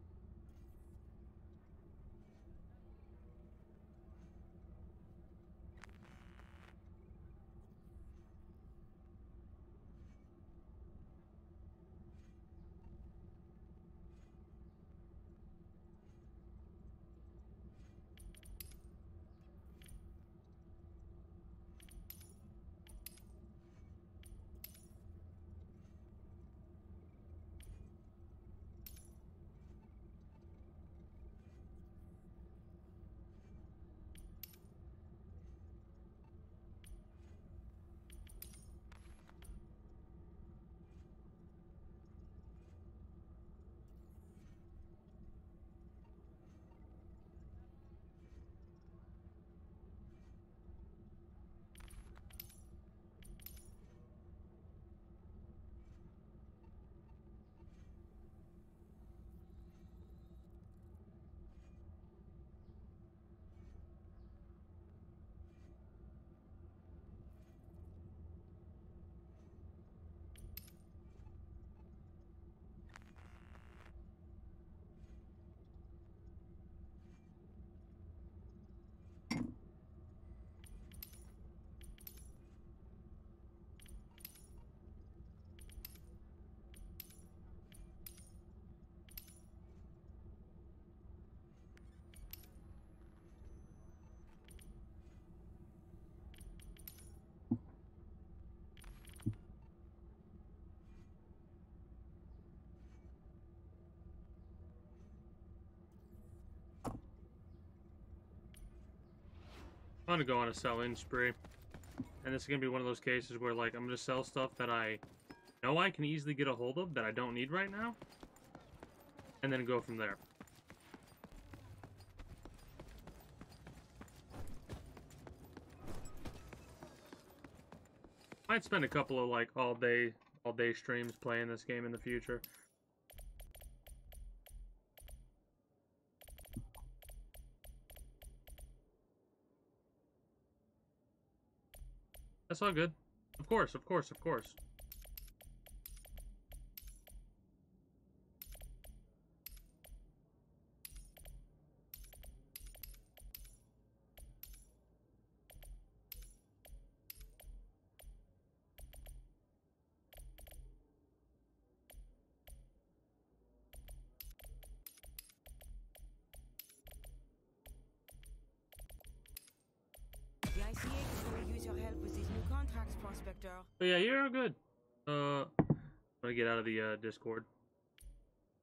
I'm gonna go on a sell-in spree. And this is gonna be one of those cases where like I'm gonna sell stuff that I know I can easily get a hold of that I don't need right now. And then go from there. Might spend a couple of like all day all day streams playing this game in the future. That's all good. Of course, of course, of course.
The ICA use your help with these new contracts, Prospector.
But yeah, you're good. Uh, I'm gonna get out of the uh, Discord.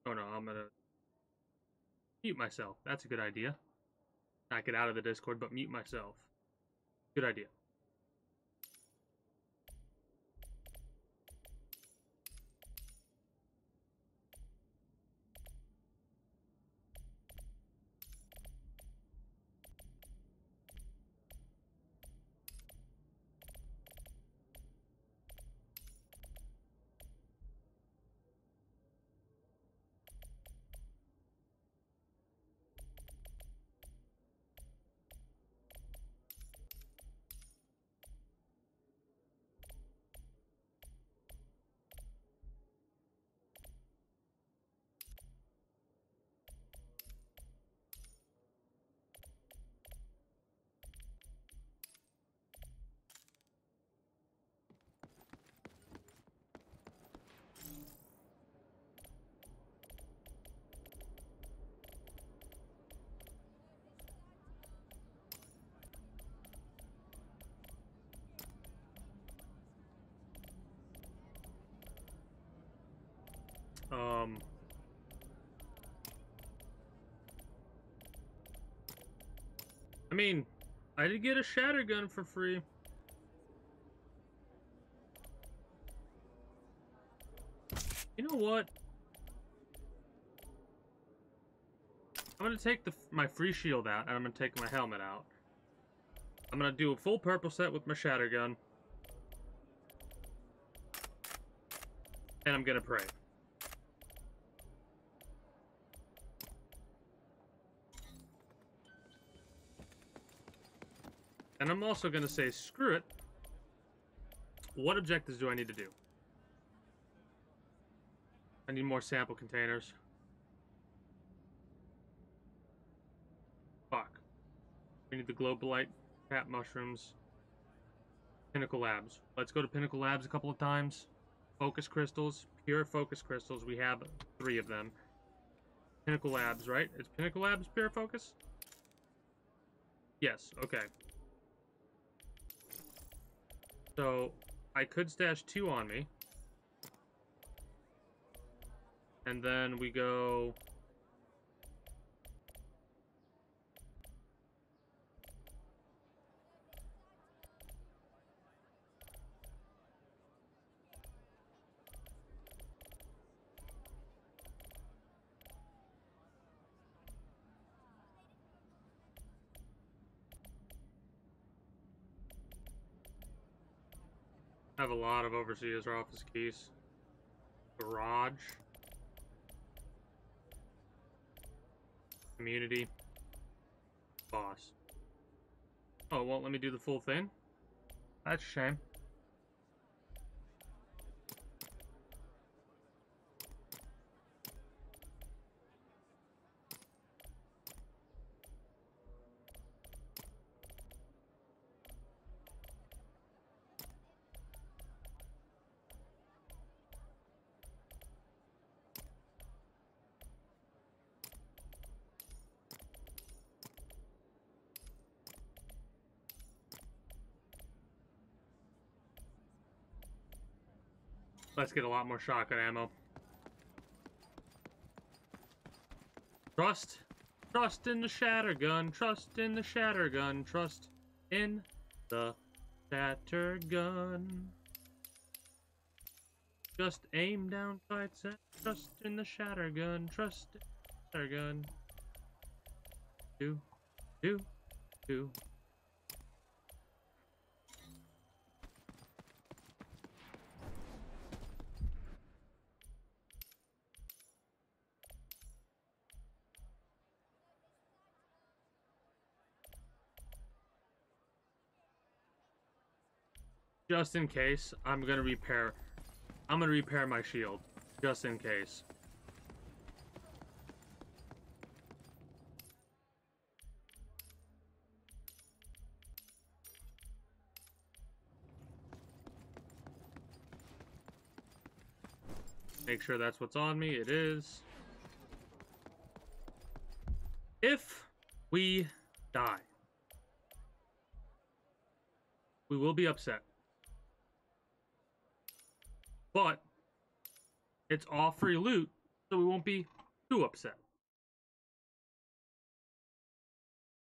Oh no, I'm gonna mute myself. That's a good idea. Not get out of the Discord, but mute myself. Good idea. Um. I mean, I did get a shatter gun for free. You know what? I'm gonna take the my free shield out, and I'm gonna take my helmet out. I'm gonna do a full purple set with my shatter gun. And I'm gonna pray. And I'm also going to say, screw it. What objectives do I need to do? I need more sample containers. Fuck. We need the globalite, cat mushrooms, Pinnacle Labs. Let's go to Pinnacle Labs a couple of times. Focus crystals, pure focus crystals. We have three of them. Pinnacle Labs, right? It's Pinnacle Labs pure focus? Yes, okay. So, I could stash two on me. And then we go... Have a lot of overseers or office keys. Garage. Community. Boss. Oh, well, let me do the full thing? That's a shame. Get a lot more shotgun ammo. Trust. Trust in the shatter gun. Trust in the shatter gun. Trust. in the shattered gun. Just aim down sights and trust in the shatter gun. Trust in the shatter gun. Two, two, two. Just in case, I'm gonna repair. I'm gonna repair my shield, just in case. Make sure that's what's on me. It is. If we die, we will be upset. But it's all free loot, so we won't be too upset.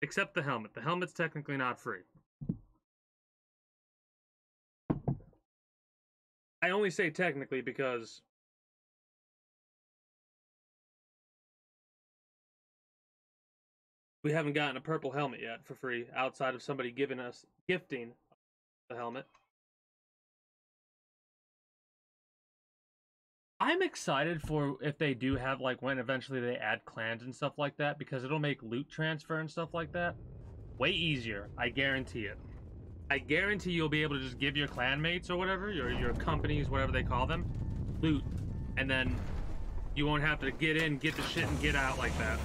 Except the helmet. The helmet's technically not free. I only say technically because we haven't gotten a purple helmet yet for free outside of somebody giving us gifting the helmet. I'm excited for if they do have like when eventually they add clans and stuff like that because it'll make loot transfer and stuff like that way easier. I guarantee it. I guarantee you'll be able to just give your clanmates or whatever, your your companies, whatever they call them, loot, and then you won't have to get in, get the shit, and get out like that.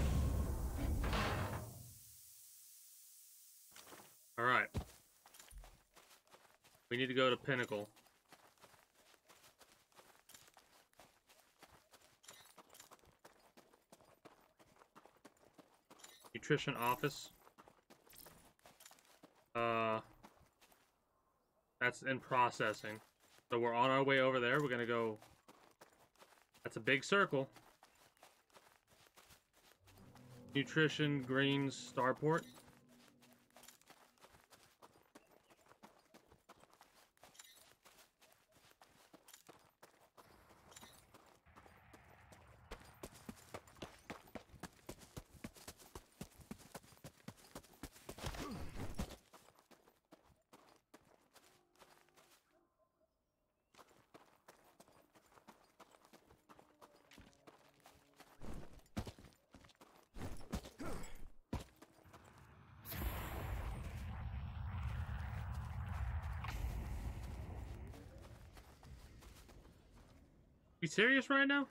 All right. We need to go to Pinnacle. Nutrition office. Uh, that's in processing. So we're on our way over there. We're gonna go. That's a big circle. Nutrition, greens, starport. Serious right now?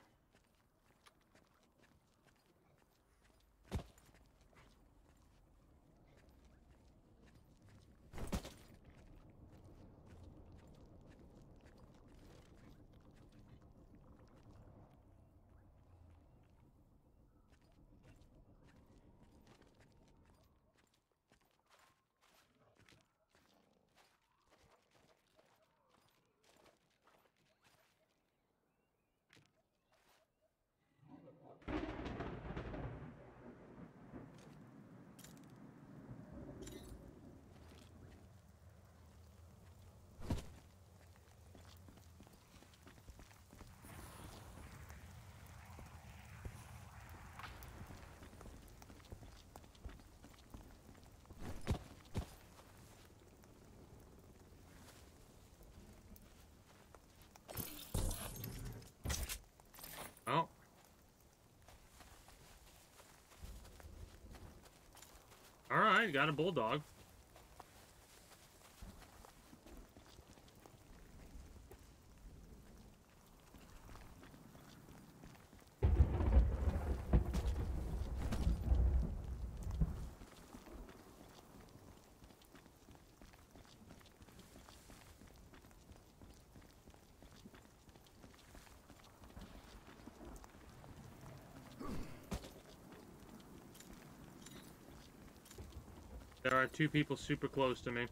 Oh. Alright, got a bulldog. There are two people super close to me.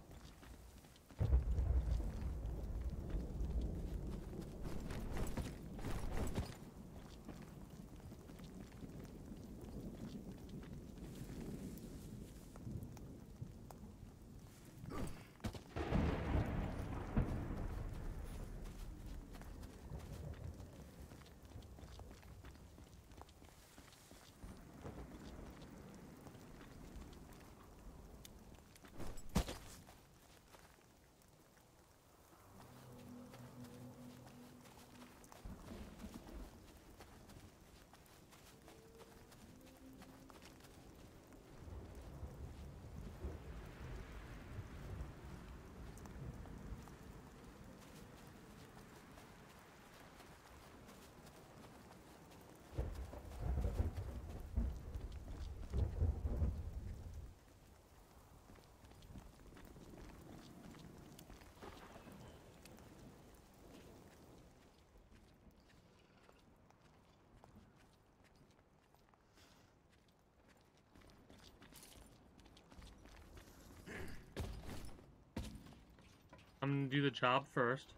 Do the job first.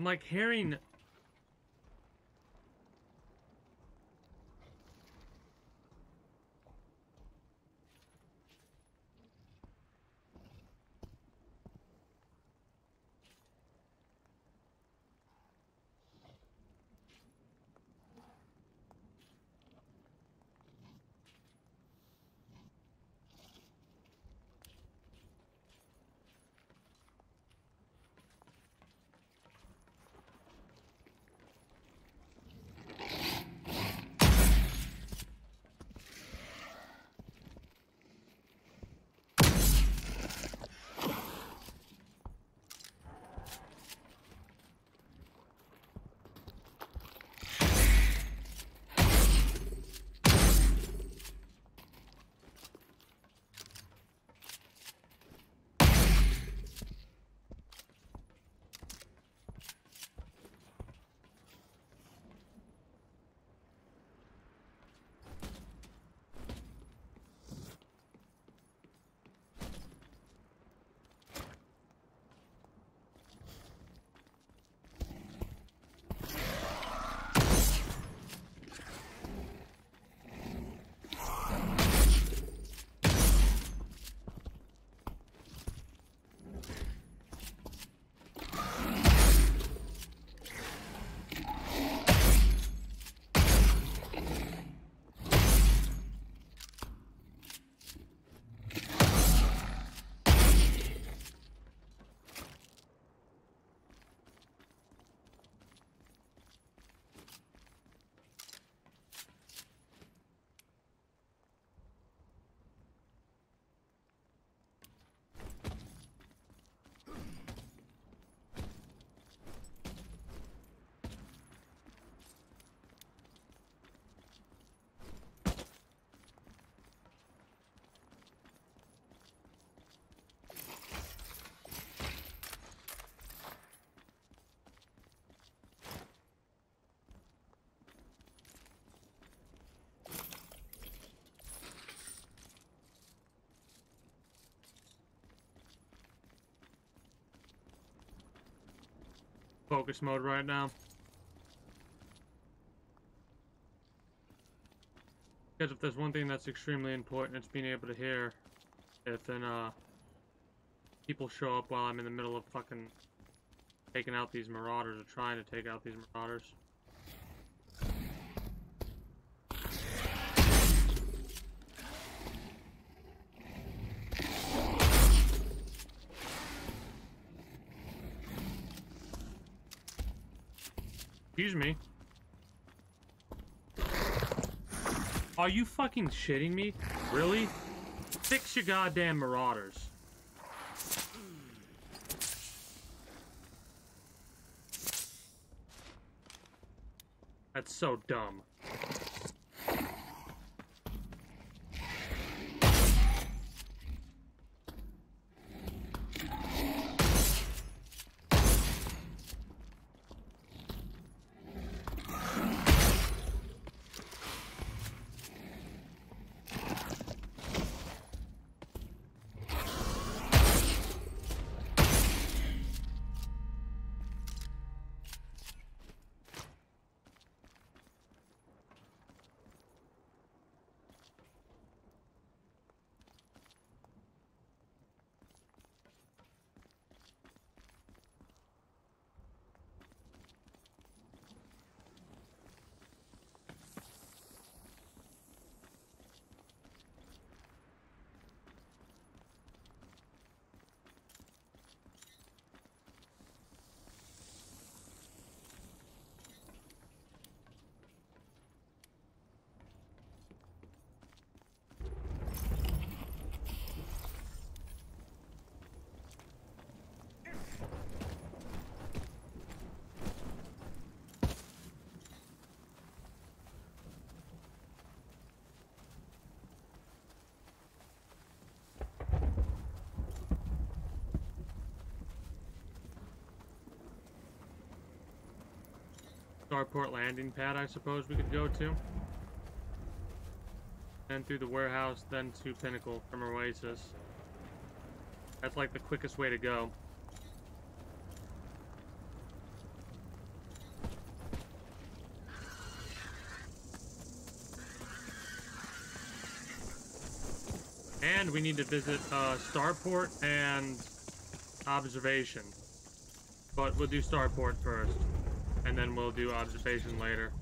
I'm like hearing focus mode right now. Because if there's one thing that's extremely important, it's being able to hear if then uh people show up while I'm in the middle of fucking taking out these marauders or trying to take out these marauders. Excuse me. Are you fucking shitting me? Really? Fix your goddamn marauders. That's so dumb. Starport landing pad, I suppose we could go to. Then through the warehouse, then to Pinnacle from Oasis. That's like the quickest way to go. And we need to visit uh, Starport and Observation. But we'll do Starport first and then we'll do observation later.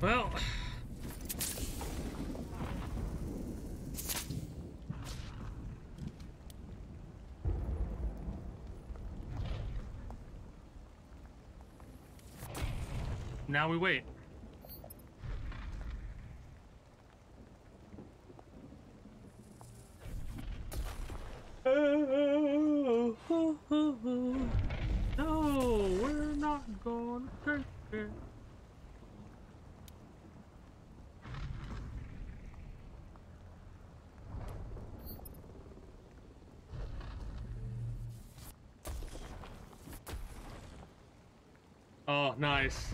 Well, *sighs* now we wait. No, we're not gonna take it. Oh, nice.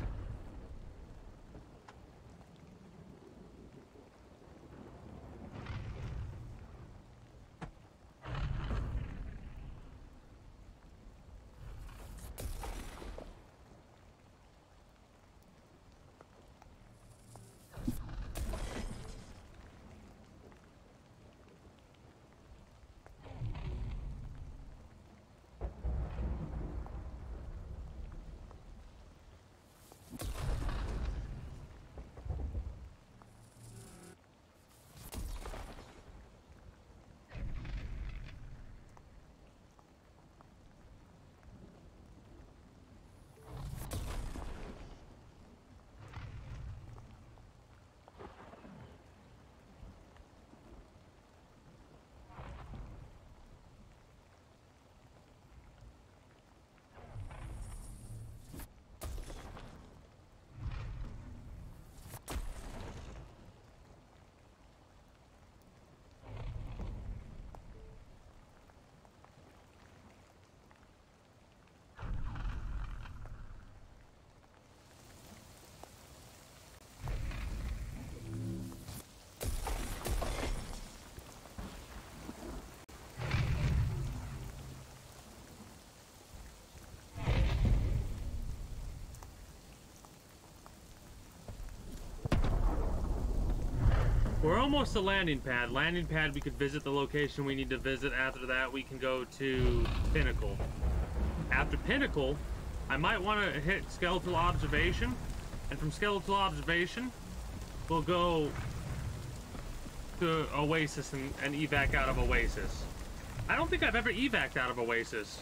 We're almost to landing pad. Landing pad, we could visit the location we need to visit. After that, we can go to Pinnacle. After Pinnacle, I might want to hit Skeletal Observation. And from Skeletal Observation, we'll go to Oasis and, and evac out of Oasis. I don't think I've ever evac'd out of Oasis.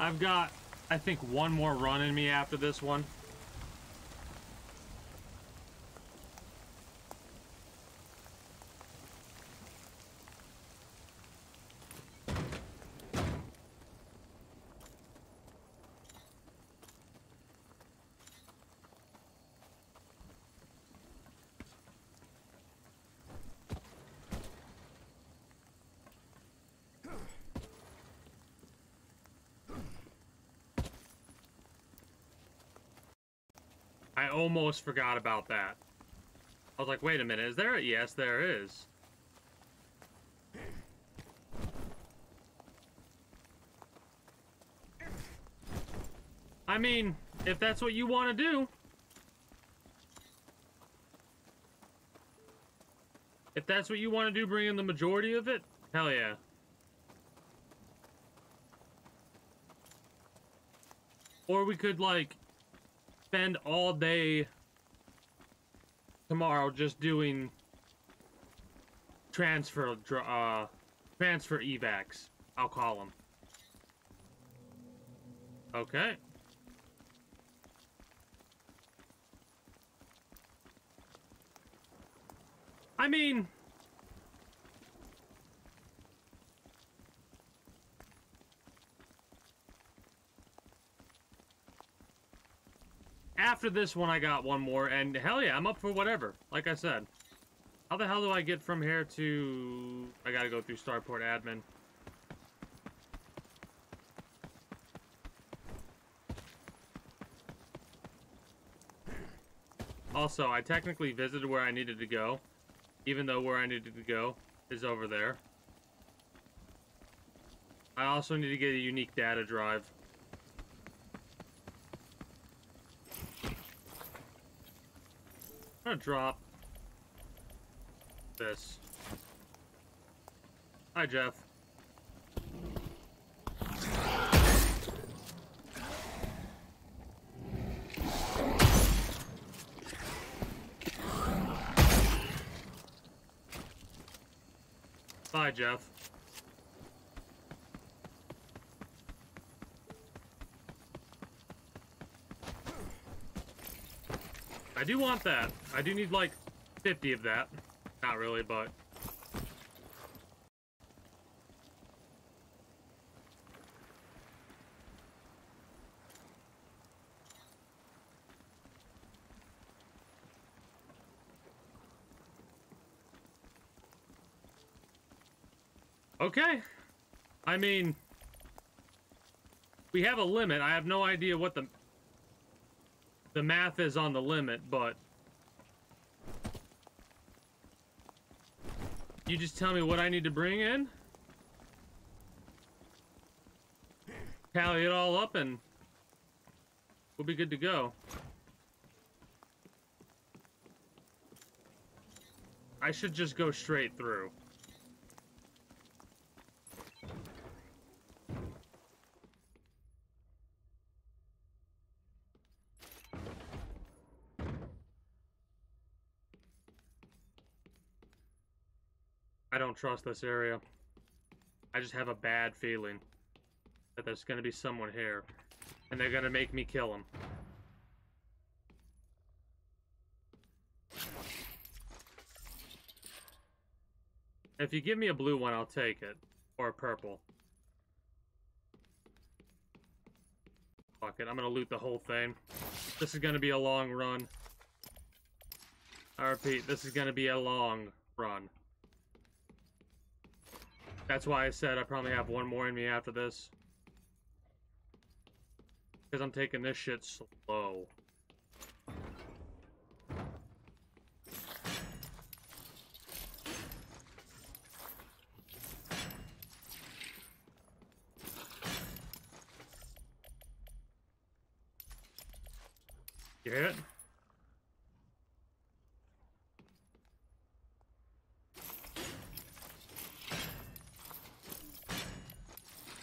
I've got, I think, one more run in me after this one. I almost forgot about that. I was like, wait a minute, is there? A Yes, there is. I mean, if that's what you want to do. If that's what you want to do, bring in the majority of it, hell yeah. Or we could, like, spend all day tomorrow just doing transfer uh transfer evacs. I'll call them. Okay. I mean, after this one, I got one more, and hell yeah, I'm up for whatever. Like I said, how the hell do I get from here to? I gotta go through Starport admin. Also, I technically visited where I needed to go, even though where I needed to go is over there. I also need to get a unique data drive. I'm gonna drop this. Hi, Jeff. Bye, Jeff. I do want that. I do need like 50 of that. Not really, but. Okay. I mean, we have a limit. I have no idea what the the math is on the limit, but you just tell me what I need to bring in. Tally it all up and we'll be good to go. I should just go straight through. Don't trust this area. I just have a bad feeling that there's gonna be someone here, and they're gonna make me kill him. If you give me a blue one, I'll take it. Or a purple. Fuck it, I'm gonna loot the whole thing. This is gonna be a long run. I repeat, this is gonna be a long run. That's why I said I probably have one more in me after this. Because I'm taking this shit slow. You hear it?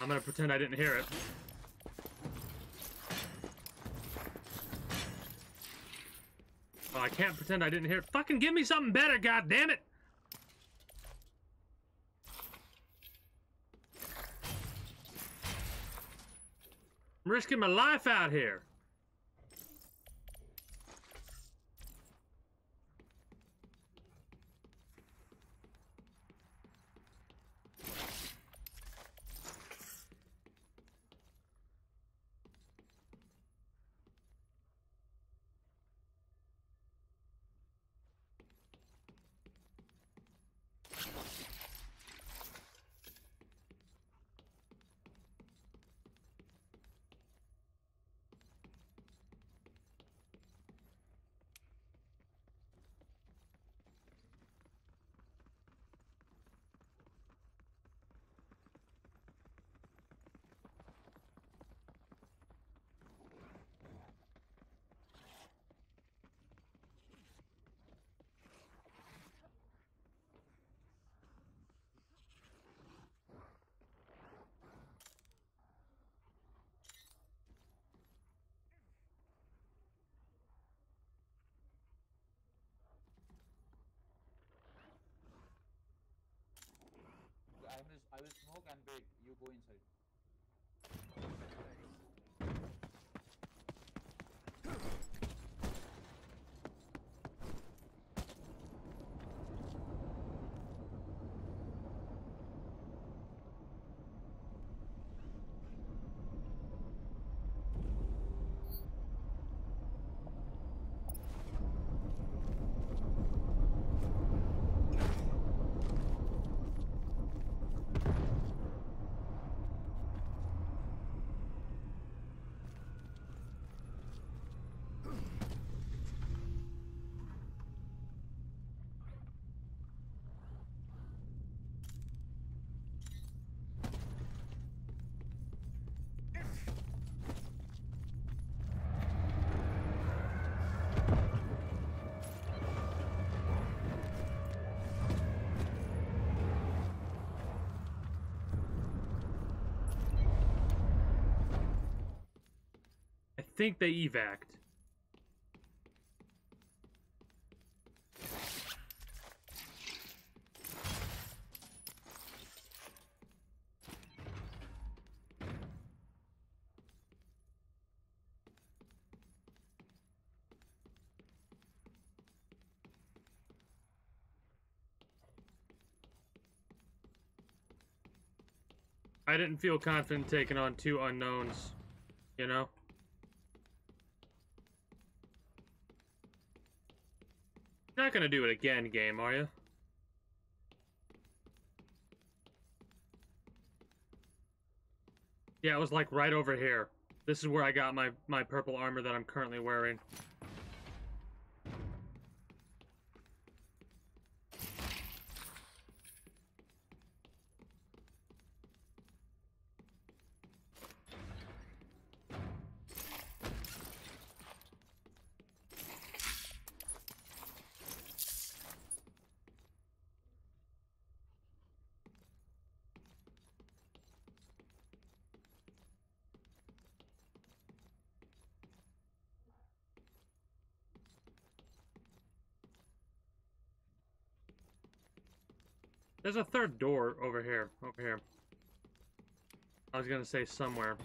I'm gonna pretend I didn't hear it. Oh, I can't pretend I didn't hear it. Fucking give me something better, god damn it! I'm risking my life out here. Think they evac'd. I didn't feel confident taking on two unknowns, you know? You're not gonna do it again, game, are you? Yeah, it was like right over here. This is where I got my, my purple armor that I'm currently wearing. There's a third door over here. I was gonna say somewhere.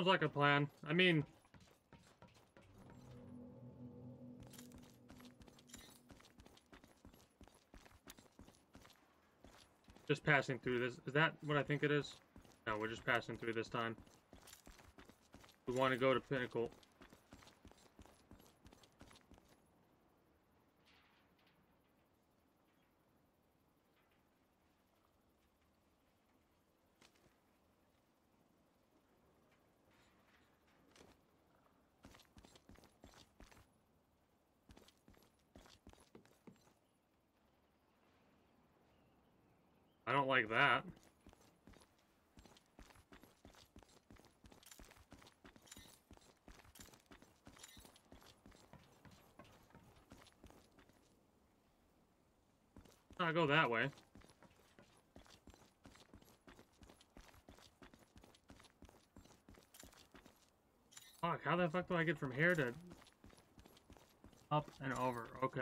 Sounds like a plan. I mean... Just passing through this. Is that what I think it is? No, we're just passing through this time. We want to go to Pinnacle. I don't like that. I'll go that way. Fuck, how the fuck do I get from here to... Up and over, okay.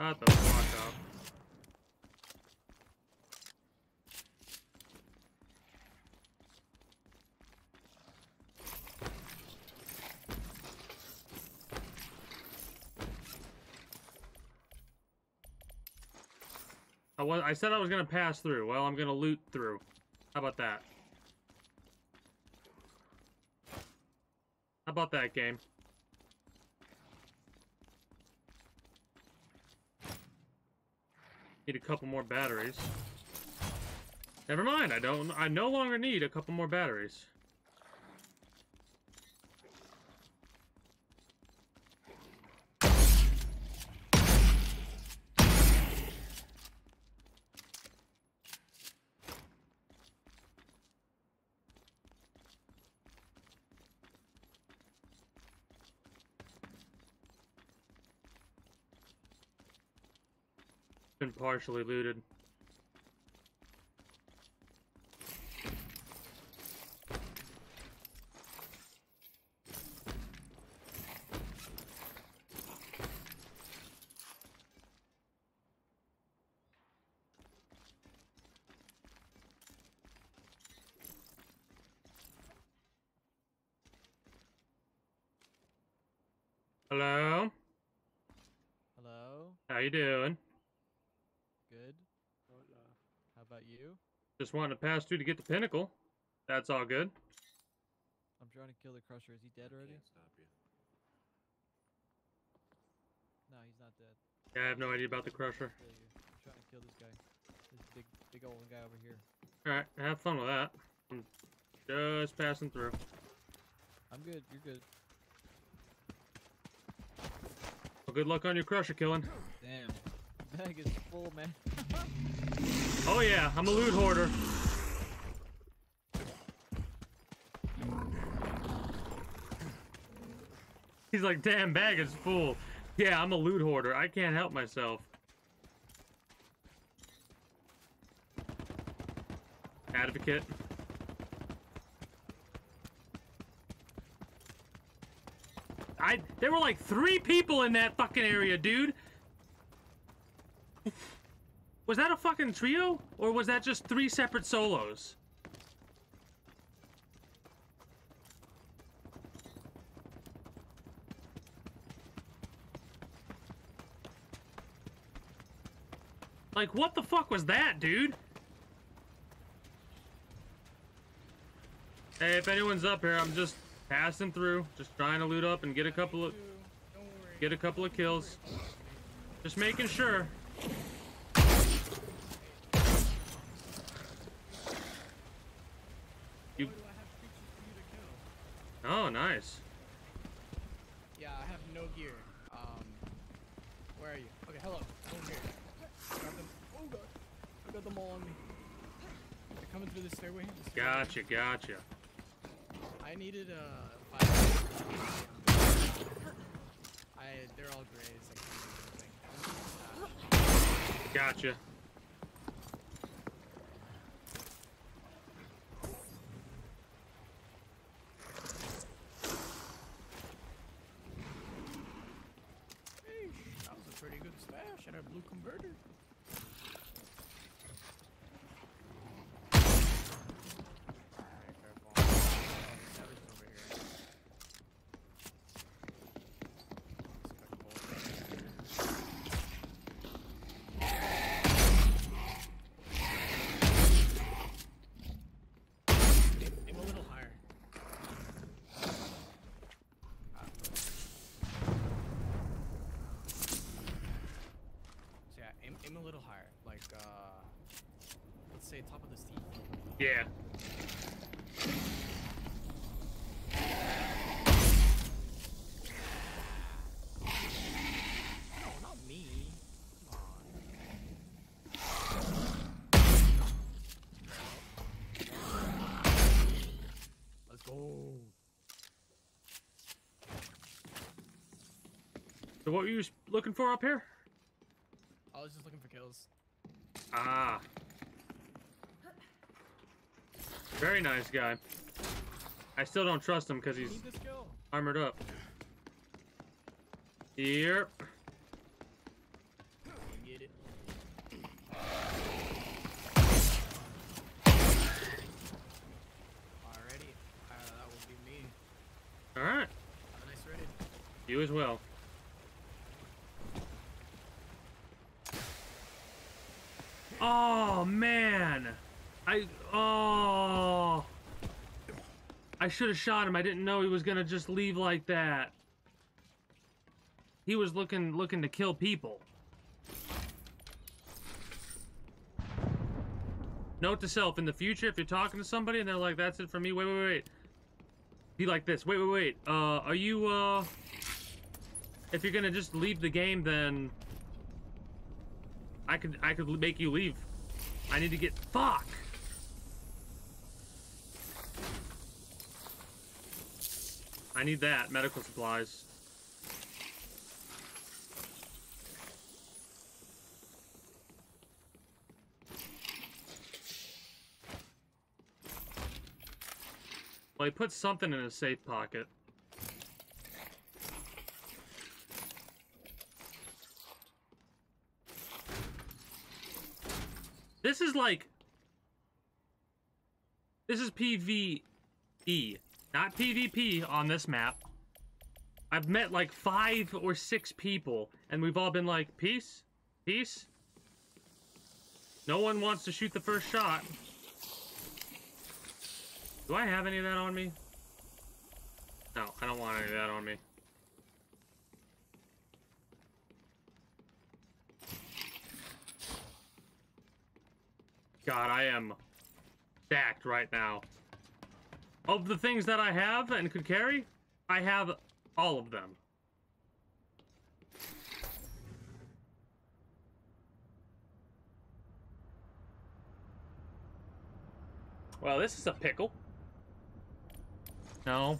Shut the fuck up. I was I said I was gonna pass through. Well, I'm gonna loot through. How about that? How about that game? Need a couple more batteries. Never mind, I don't I no longer need a couple more batteries. Partially looted. Hello?
Hello.
How you doing?
Good. How about you?
Just wanted to pass through to get the pinnacle. That's all good.
I'm trying to kill the crusher. Is he dead already?
Can't stop you.
No, he's not dead.
Yeah, I have no idea about the crusher.
I'm trying to kill this guy. This big, big old guy over here.
Alright, have fun with that. I'm just passing through.
I'm good. You're good.
Well, good luck on your crusher killing.
Damn. *laughs* Bag is full, man. *laughs*
Oh yeah, I'm a loot hoarder. He's like, damn, bag is full. Yeah, I'm a loot hoarder. I can't help myself. Advocate. I there were like three people in that fucking area, dude. Was that a fucking trio? Or was that just three separate solos? Like, what the fuck was that, dude? Hey, if anyone's up here, I'm just passing through, just trying to loot up and get a couple of get a couple of kills. Just making sure. You. Oh, nice.
Yeah, I have no gear. Um, where are you? Okay, hello. I'm here. I got them. Oh god, I got them all on me. They're coming through the stairway. the stairway.
Gotcha, gotcha.
I needed uh five. I they're all grays. I can't do anything.
Gotcha.
Hey, that was a pretty good a blue converter. Alright, careful. Oh, the savage is over here. Aim, aim a little higher. Ah. So yeah, aim, aim a little higher. Like, uh, let's say top of the steep.
Yeah.
No, not me. Come on. Let's go.
So what were you looking for up here?
I was just looking for kills.
Ah. Very nice guy. I still don't trust him because he's
Need this kill.
armored up. Yep.
Get it. Alrighty. Uh, that will be me.
Alright.
Have a nice ready.
You as well. Oh man. I oh I should have shot him. I didn't know he was gonna just leave like that. He was looking looking to kill people. Note to self, in the future, if you're talking to somebody and they're like, that's it for me, wait, wait, wait. Be like this, wait, wait, wait. Uh, are you, uh... If you're gonna just leave the game, then... I could, I could make you leave. I need to get, fuck! I need that, medical supplies. Well, he put something in his safe pocket. This is like... This is PvE, not PvP on this map. I've met like five or six people, and we've all been like, peace? Peace? No one wants to shoot the first shot. Do I have any of that on me? No, I don't want any of that on me. God, I am stacked right now. Of the things that I have and could carry, I have all of them. Well, this is a pickle. No.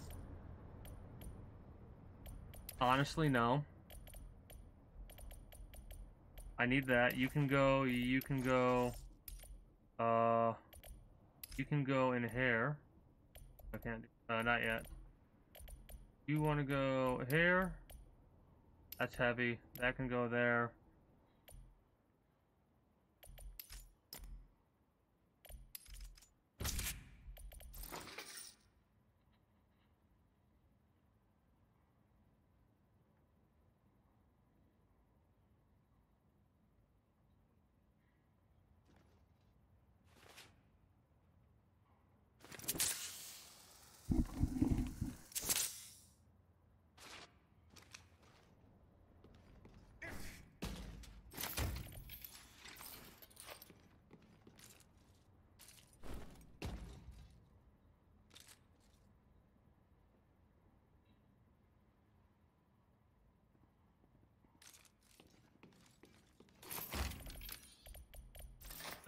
Honestly, no. I need that. You can go, you can go, uh, you can go in hair. I can't, uh, not yet. You want to go here? That's heavy. That can go there.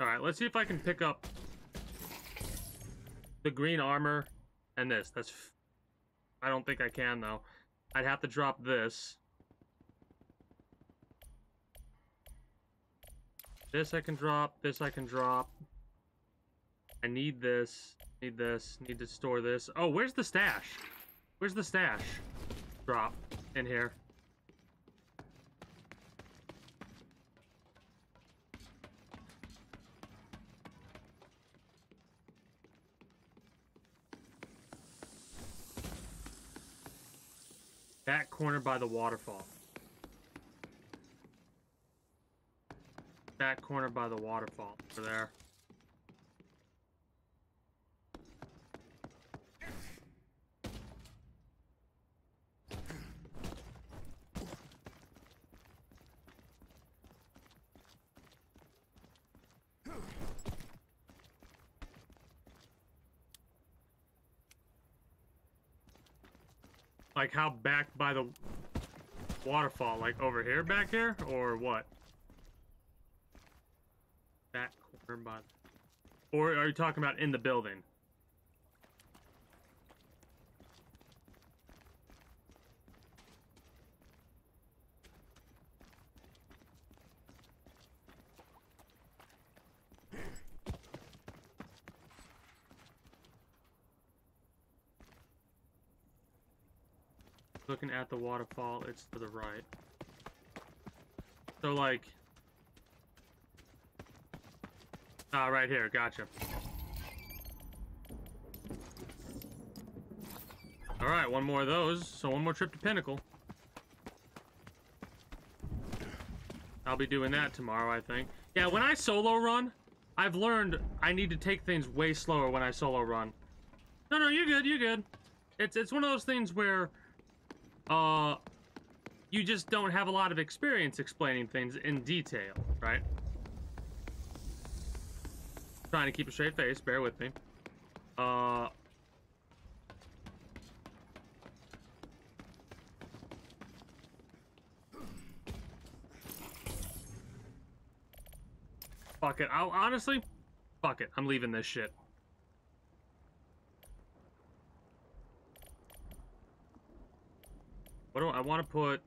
Alright, let's see if I can pick up the green armor and this. That's... I don't think I can, though. I'd have to drop this. This I can drop. This I can drop. I need this. Need this. Need to store this. Oh, where's the stash? Where's the stash? Drop in here. That corner by the waterfall. That corner by the waterfall. Over there. Like how back by the waterfall? Like over here back here? Or what? That corner by... Or are you talking about in the building? Looking at the waterfall, it's to the right. So like... Ah, right here, gotcha. Alright, one more of those, so one more trip to Pinnacle. I'll be doing that tomorrow, I think. Yeah, when I solo run, I've learned I need to take things way slower when I solo run. No, no, you're good, you're good. It's it's one of those things where uh you just don't have a lot of experience explaining things in detail, right? Trying to keep a straight face, bear with me. Uh Fuck it. I'll honestly, fuck it. I'm leaving this shit. What do I, I want to put?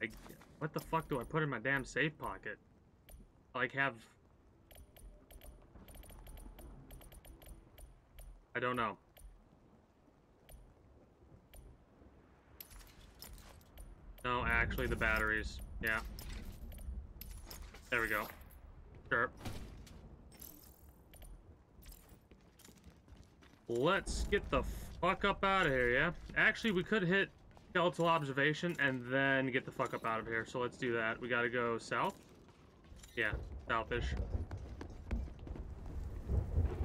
I, what the fuck do I put in my damn safe pocket? Like have. I don't know. No, actually the batteries. Yeah. There we go. Sure. Let's get the fuck up out of here, yeah? Actually, we could hit skeletal observation and then get the fuck up out of here. So let's do that. We gotta go south? Yeah, southish.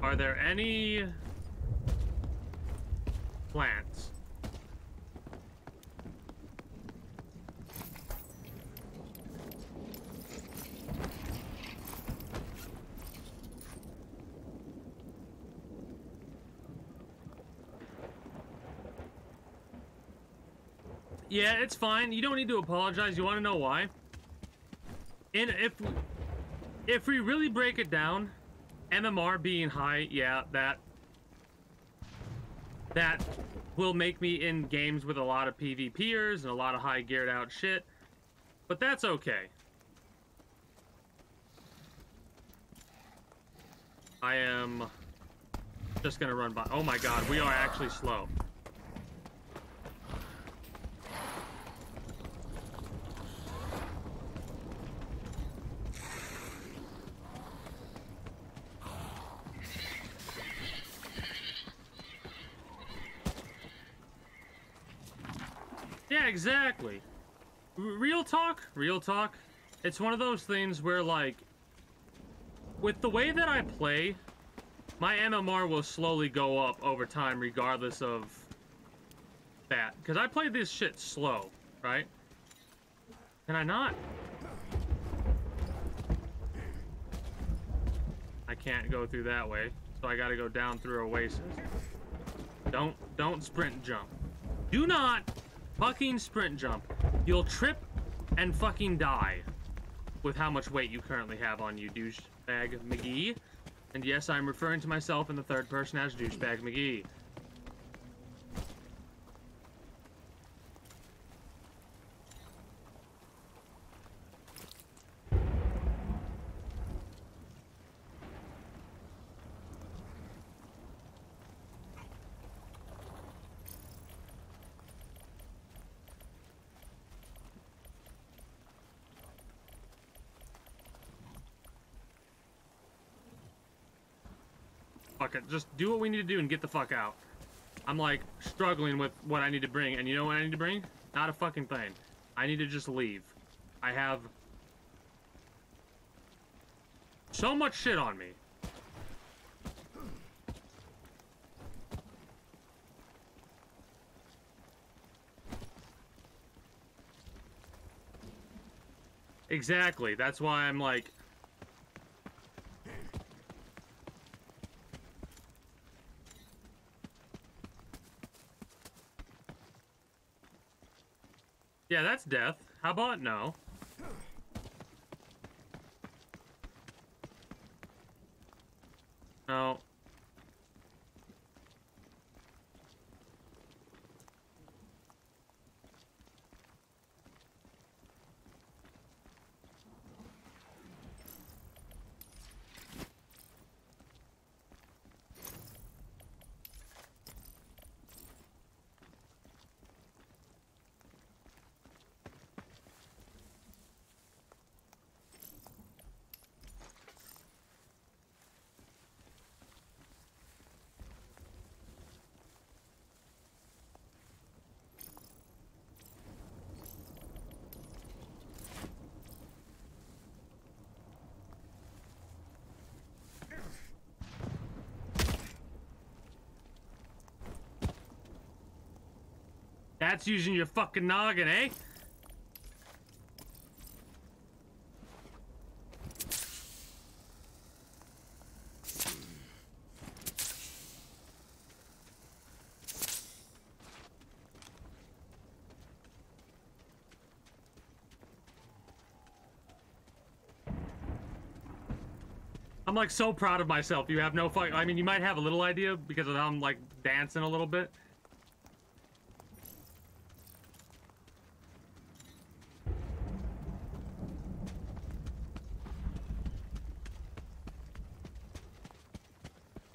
Are there any plants? Yeah, it's fine. You don't need to apologize. You want to know why? And if if we really break it down, MMR being high, yeah, that that will make me in games with a lot of PvPers and a lot of high geared out shit. But that's okay. I am just gonna run by. Oh my god, we are actually slow. Exactly. Real talk, real talk. It's one of those things where, like, with the way that I play, my MMR will slowly go up over time, regardless of that. Because I play this shit slow, right? Can I not? I can't go through that way, so I gotta go down through Oasis. Don't, don't sprint jump. Do not fucking sprint jump. You'll trip and fucking die with how much weight you currently have on you, douchebag McGee. And yes, I'm referring to myself in the third person as douchebag McGee. Fuck it. Just do what we need to do and get the fuck out. I'm like struggling with what I need to bring, and you know what I need to bring? Not a fucking thing. I need to just leave. I have so much shit on me. Exactly. That's why I'm like Yeah, that's death. How about no? That's using your fucking noggin, eh? I'm like so proud of myself. You have no fuck. I mean, you might have a little idea because I'm like dancing a little bit.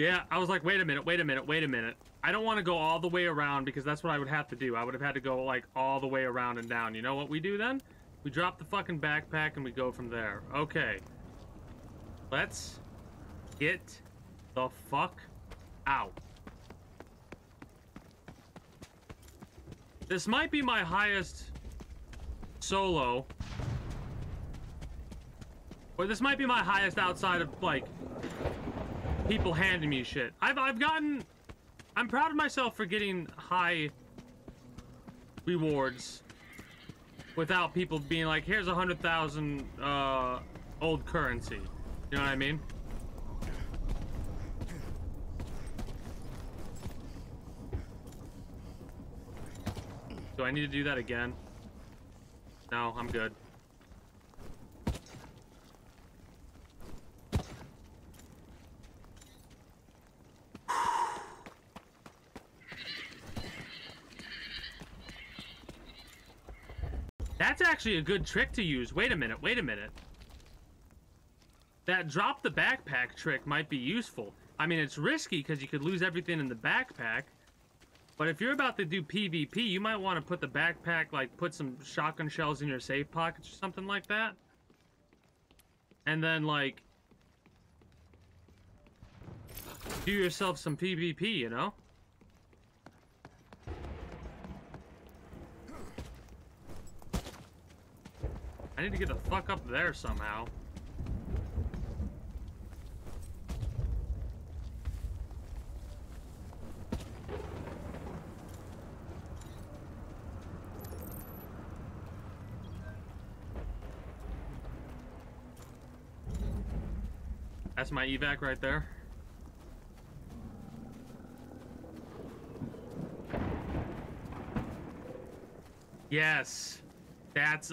Yeah, I was like, wait a minute, wait a minute, wait a minute. I don't want to go all the way around because that's what I would have to do. I would have had to go like all the way around and down. You know what we do then? We drop the fucking backpack and we go from there. Okay. Let's get the fuck out. This might be my highest solo. Or this might be my highest outside of like people handing me shit. I've I've gotten I'm proud of myself for getting high rewards without people being like, here's a hundred thousand uh old currency. You know what I mean? Do I need to do that again? No, I'm good. That's actually a good trick to use. Wait a minute, wait a minute. That drop the backpack trick might be useful. I mean, it's risky because you could lose everything in the backpack. But if you're about to do PvP, you might want to put the backpack, like, put some shotgun shells in your safe pockets or something like that. And then, like, do yourself some PvP, you know? I need to get the fuck up there somehow. That's my evac right there. Yes, that's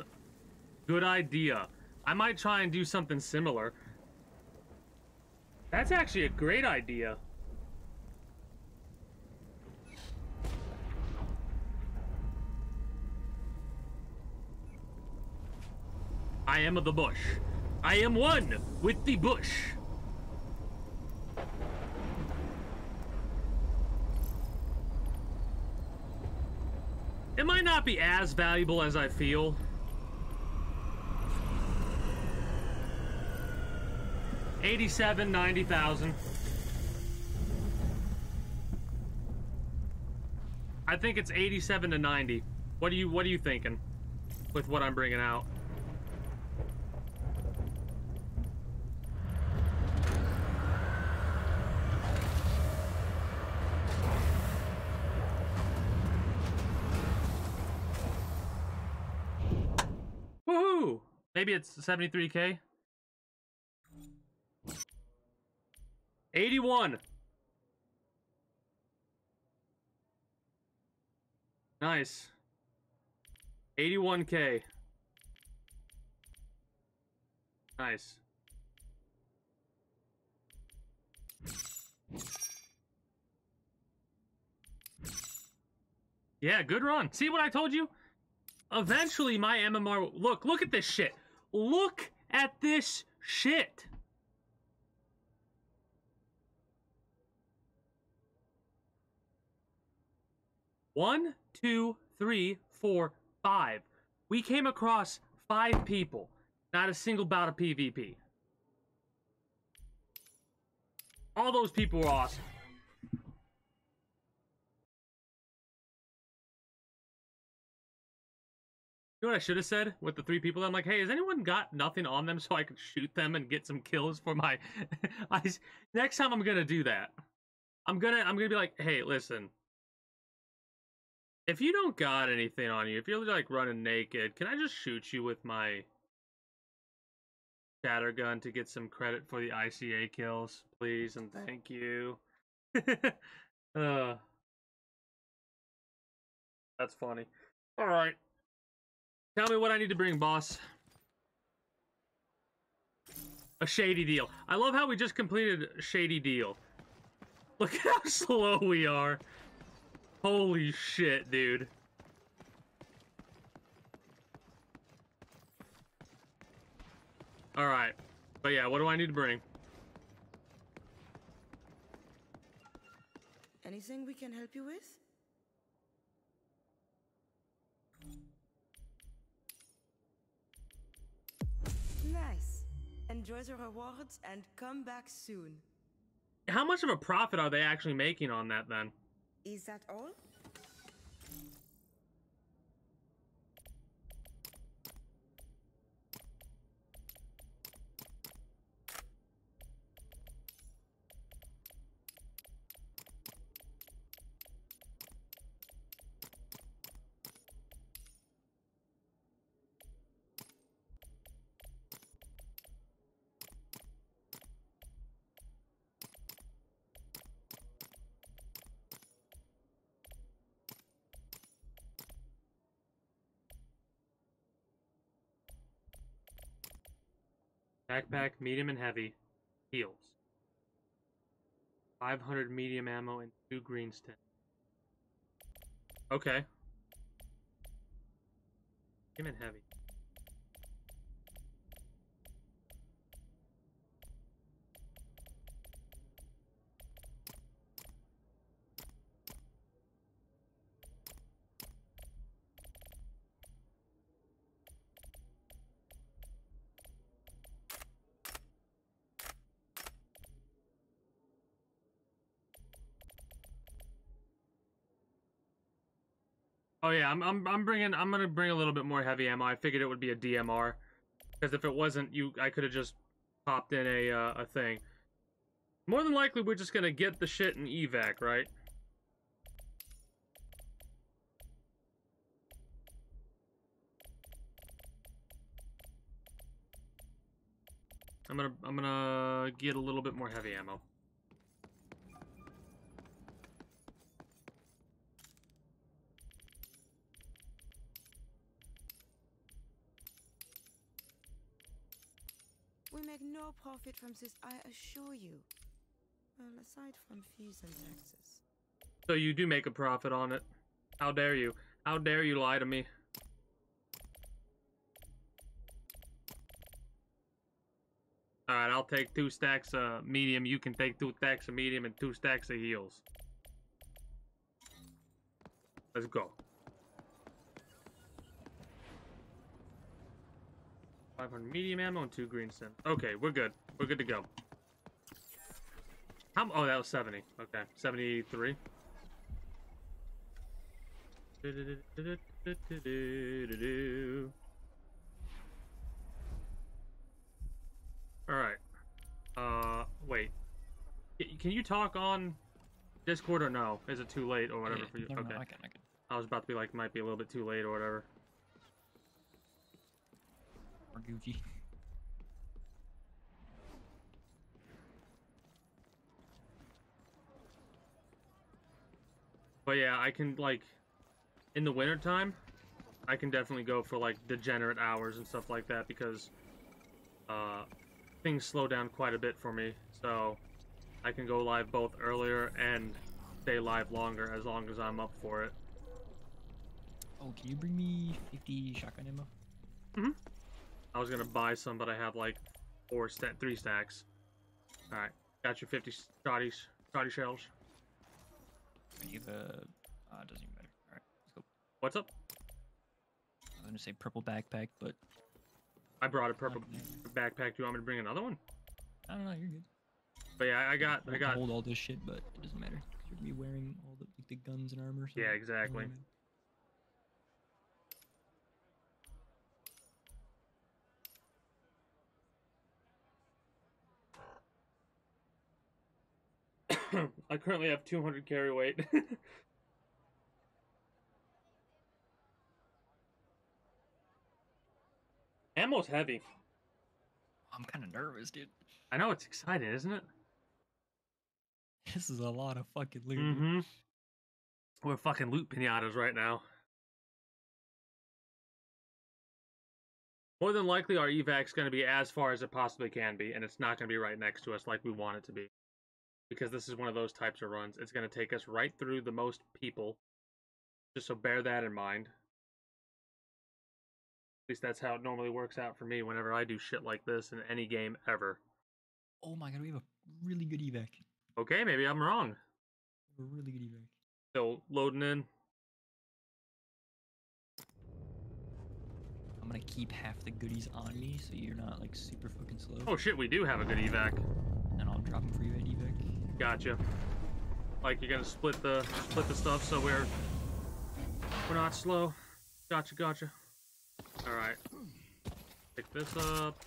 good idea. I might try and do something similar. That's actually a great idea. I am of the bush. I am one with the bush. It might not be as valuable as I feel. Eighty-seven, ninety thousand. I think it's eighty-seven to ninety. What are you What are you thinking with what I'm bringing out? Woohoo! Maybe it's 73k. 81. Nice. 81k. Nice. Yeah, good run. See what I told you? Eventually, my MMR. Look, look at this shit. Look at this shit. One, two, three, four, five. We came across five people. Not a single bout of PvP. All those people were awesome. You know what I should have said with the three people? I'm like, hey, has anyone got nothing on them so I can shoot them and get some kills for my? *laughs* Next time I'm gonna do that. I'm gonna I'm gonna be like, hey, listen. If you don't got anything on you, if you're like running naked, can I just shoot you with my shatter gun to get some credit for the ICA kills, please and thank you. *laughs* uh, that's funny. All right. Tell me what I need to bring, boss. A shady deal. I love how we just completed shady deal. Look at *laughs* how slow we are. Holy shit, dude. Alright. But yeah, what do I need to bring?
Anything we can help you with? Nice. Enjoy the rewards and come back soon.
How much of a profit are they actually making on that then?
Is that all?
Backpack, medium and heavy. Heals. 500 medium ammo and 2 green stem. Okay. Medium and heavy. Yeah, I'm I'm I'm bringing I'm gonna bring a little bit more heavy ammo. I figured it would be a DMR, because if it wasn't, you I could have just popped in a uh, a thing. More than likely, we're just gonna get the shit in evac, right? I'm gonna I'm gonna get a little bit more heavy ammo.
We make no profit from this, I assure you. Well, aside from fees and taxes.
So you do make a profit on it. How dare you? How dare you lie to me? Alright, I'll take two stacks of medium. You can take two stacks of medium and two stacks of heals. Let's go. 500 medium ammo and two green stems. Okay, we're good. We're good to go. How? Oh, that was 70. Okay, 73. All right. Uh, wait. Can you talk on Discord or no? Is it too late or whatever
Yeah,
for you?
no, no,
okay.
I can, I can.
I was about to be like, might be a little bit too late or whatever.
Gucci.
But yeah, I can like in the wintertime, I can definitely go for like degenerate hours and stuff like that because uh things slow down quite a bit for me. So I can go live both earlier and stay live longer as long as I'm up for it.
Oh, can you bring me 50 shotgun ammo?
I was gonna buy some, but I have like four sta- three stacks. All right, got your 50 shotties, shotty shells.
I need a. Uh, doesn't even matter. Alright, let's go.
What's up?
I was gonna say purple backpack, but
I brought a purple backpack. Do you want me to bring another one?
I don't know. You're good.
But yeah, I got, I got.
hold all this shit, but it doesn't matter. You're gonna be wearing all the like, the guns and armor. So
Yeah, exactly. *coughs* I currently have 200 carry weight. *laughs* Ammo's heavy.
I'm kind of nervous, dude.
I know it's exciting, isn't it?
This is a lot of fucking loot.
Mm-hmm. We're fucking loot pinatas right now. More than likely, our evac's going to be as far as it possibly can be, and it's not going to be right next to us like we want it to be. Because this is one of those types of runs. It's going to take us right through the most people. Just so bear that in mind. At least that's how it normally works out for me whenever I do shit like this in any game ever.
Oh my god, we have a really good evac.
Okay, maybe I'm wrong.
We have a really good evac.
Still loading in.
I'm gonna keep half the goodies on me, so you're not like super fucking slow.
Oh shit, we do have a good evac.
And I'll drop them for you at evac.
Gotcha. Like you're gonna split the split the stuff so we're we're not slow. Gotcha, gotcha. All right. Pick this up.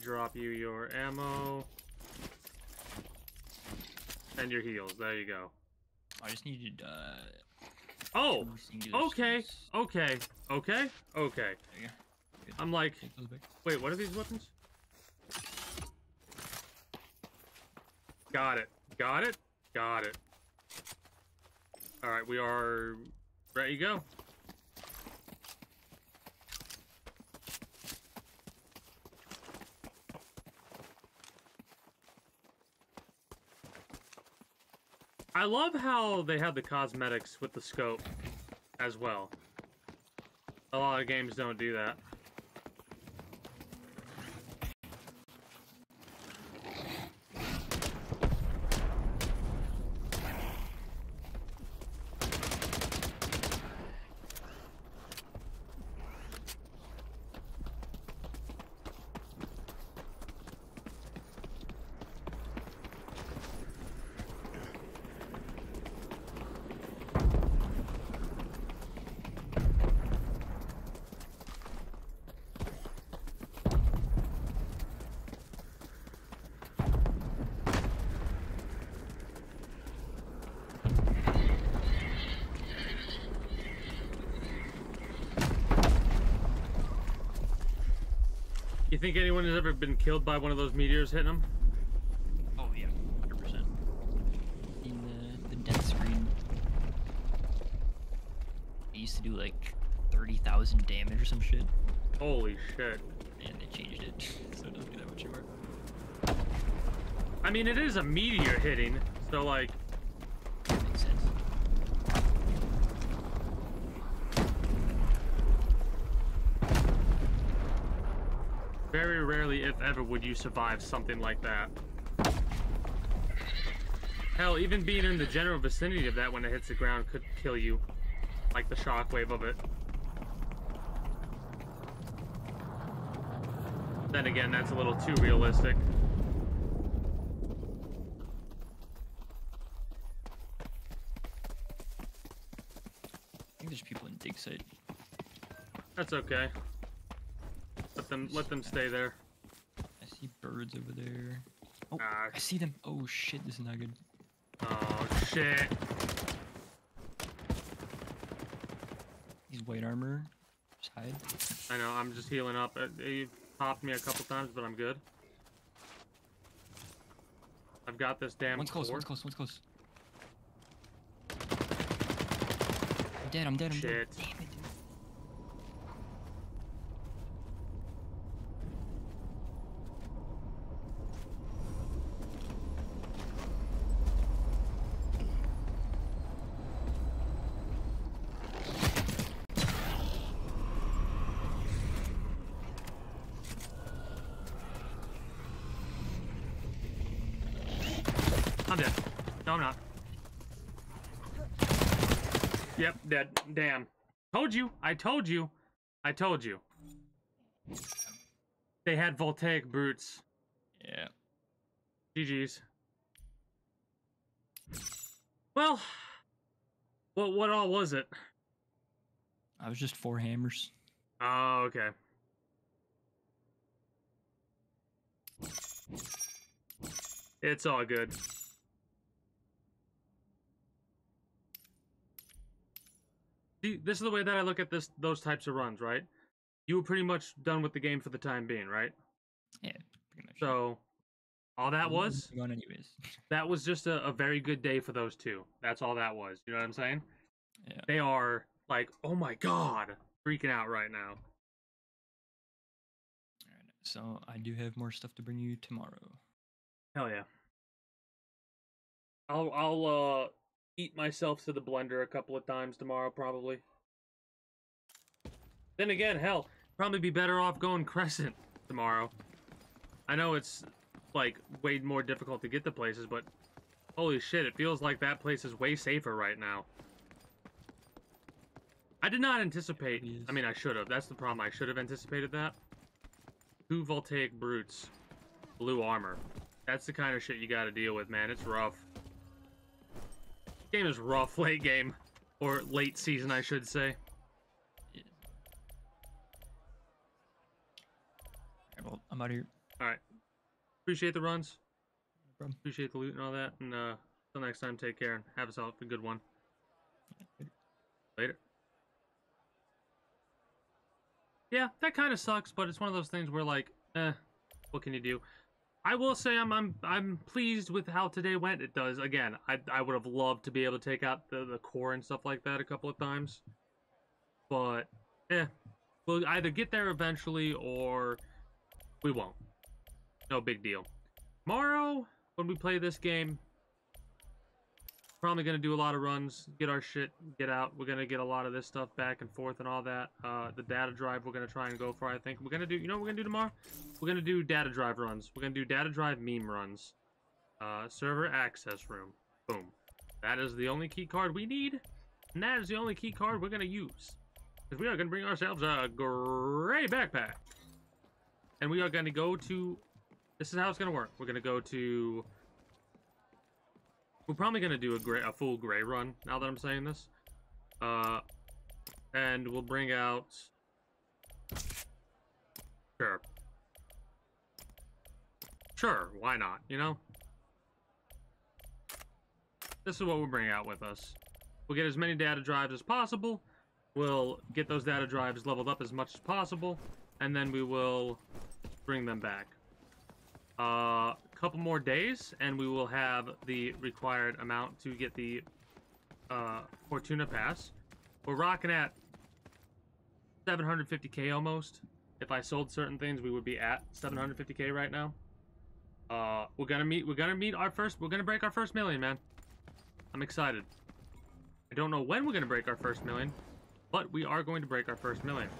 Drop you your ammo and your heals. There you go.
I just needed uh.
Oh, okay, okay, okay, okay.
Go.
I'm like,
Take those back.
wait, what are these weapons? Got it. Got it. Got it. All right, we are ready to go. I love how they have the cosmetics with the scope as well. A lot of games don't do that. Think anyone has ever been killed by one of those meteors hitting them?
Oh yeah, hundred percent. In the the death screen, it used to do like thirty thousand damage or some shit,
Holy shit.
and they changed it *laughs* so it doesn't do that much anymore.
I mean, it is a meteor hitting, so like,
Makes sense.
very rarely, if ever, would you survive something like that. Hell, even being in the general vicinity of that when it hits the ground could kill you. Like the shockwave of it. Then again, that's a little too realistic.
I think there's people in dig site.
That's okay. Let them let them stay there.
Birds over there. Oh,
Ah,
I see them. Oh shit, this is not good.
Oh shit.
He's white armor. Just hide.
I know, I'm just healing up. Uh, He popped me a couple times, but I'm good. I've got this damn
One's close,
core.
one's close, one's close. I'm dead, I'm dead, I'm
Shit.
dead. Damn it.
I'm dead. No, I'm not. Yep, dead. Damn. Told you. I told you. I told you. They had voltaic brutes.
Yeah.
GG's. Well, what what all was it?
I was just four hammers.
Oh, okay. It's all good. See, this is the way that I look at this those types of runs, right? You were pretty much done with the game for the time being, right?
Yeah, pretty much.
So all that was *laughs* that was just a, a very good day for those two. That's all that was. You know what I'm saying?
Yeah.
They are like, oh my god, freaking out right now.
Alright, so I do have more stuff to bring you tomorrow.
Hell yeah. I'll I'll uh eat myself to the blender a couple of times tomorrow probably. Then again, hell, probably be better off going crescent tomorrow. I know it's like way more difficult to get to places, but holy shit, it feels like that place is way safer right now. I did not anticipate. I mean, I should have. That's the problem. I should have anticipated that. Two voltaic brutes, blue armor. That's the kind of shit you got to deal with, man. It's rough. Game is rough late game, or late season, I should say.
Yeah. Alright, well, I'm out of here.
All right. Appreciate the runs.
No.
Appreciate the loot and all that. And uh, until next time, take care and have yourself a good one.
Later.
Later. Yeah, that kind of sucks, but it's one of those things where like, eh, what can you do? I will say I'm I'm I'm pleased with how today went. It does. Again, I I would have loved to be able to take out the, the core and stuff like that a couple of times. But eh. We'll either get there eventually or we won't. No big deal. Tomorrow, when we play this game, Probably gonna do a lot of runs, get our shit, get out. We're gonna get a lot of this stuff back and forth and all that. Uh, the data drive we're gonna try and go for. I think we're gonna do. You know we're gonna do tomorrow? We're gonna do data drive runs. We're gonna do data drive meme runs. Uh, server access room. Boom. That is the only key card we need, and that is the only key card we're gonna use. Because we are gonna bring ourselves a gray backpack, and we are gonna go to. This is how it's gonna work. We're gonna go to we're probably gonna do a gray, a full gray run. Now that I'm saying this, uh, and we'll bring out. Sure. Sure, why not? You know. This is what we'll bring out with us. We'll get as many data drives as possible. We'll get those data drives leveled up as much as possible, and then we will bring them back. Uh, couple more days, and we will have the required amount to get the uh, Fortuna Pass. We're rocking at 750k almost. If I sold certain things, we would be at 750k right now. Uh, we're gonna meet. We're gonna meet our first. We're gonna break our first million, man. I'm excited. I don't know when we're gonna break our first million, but we are going to break our first million.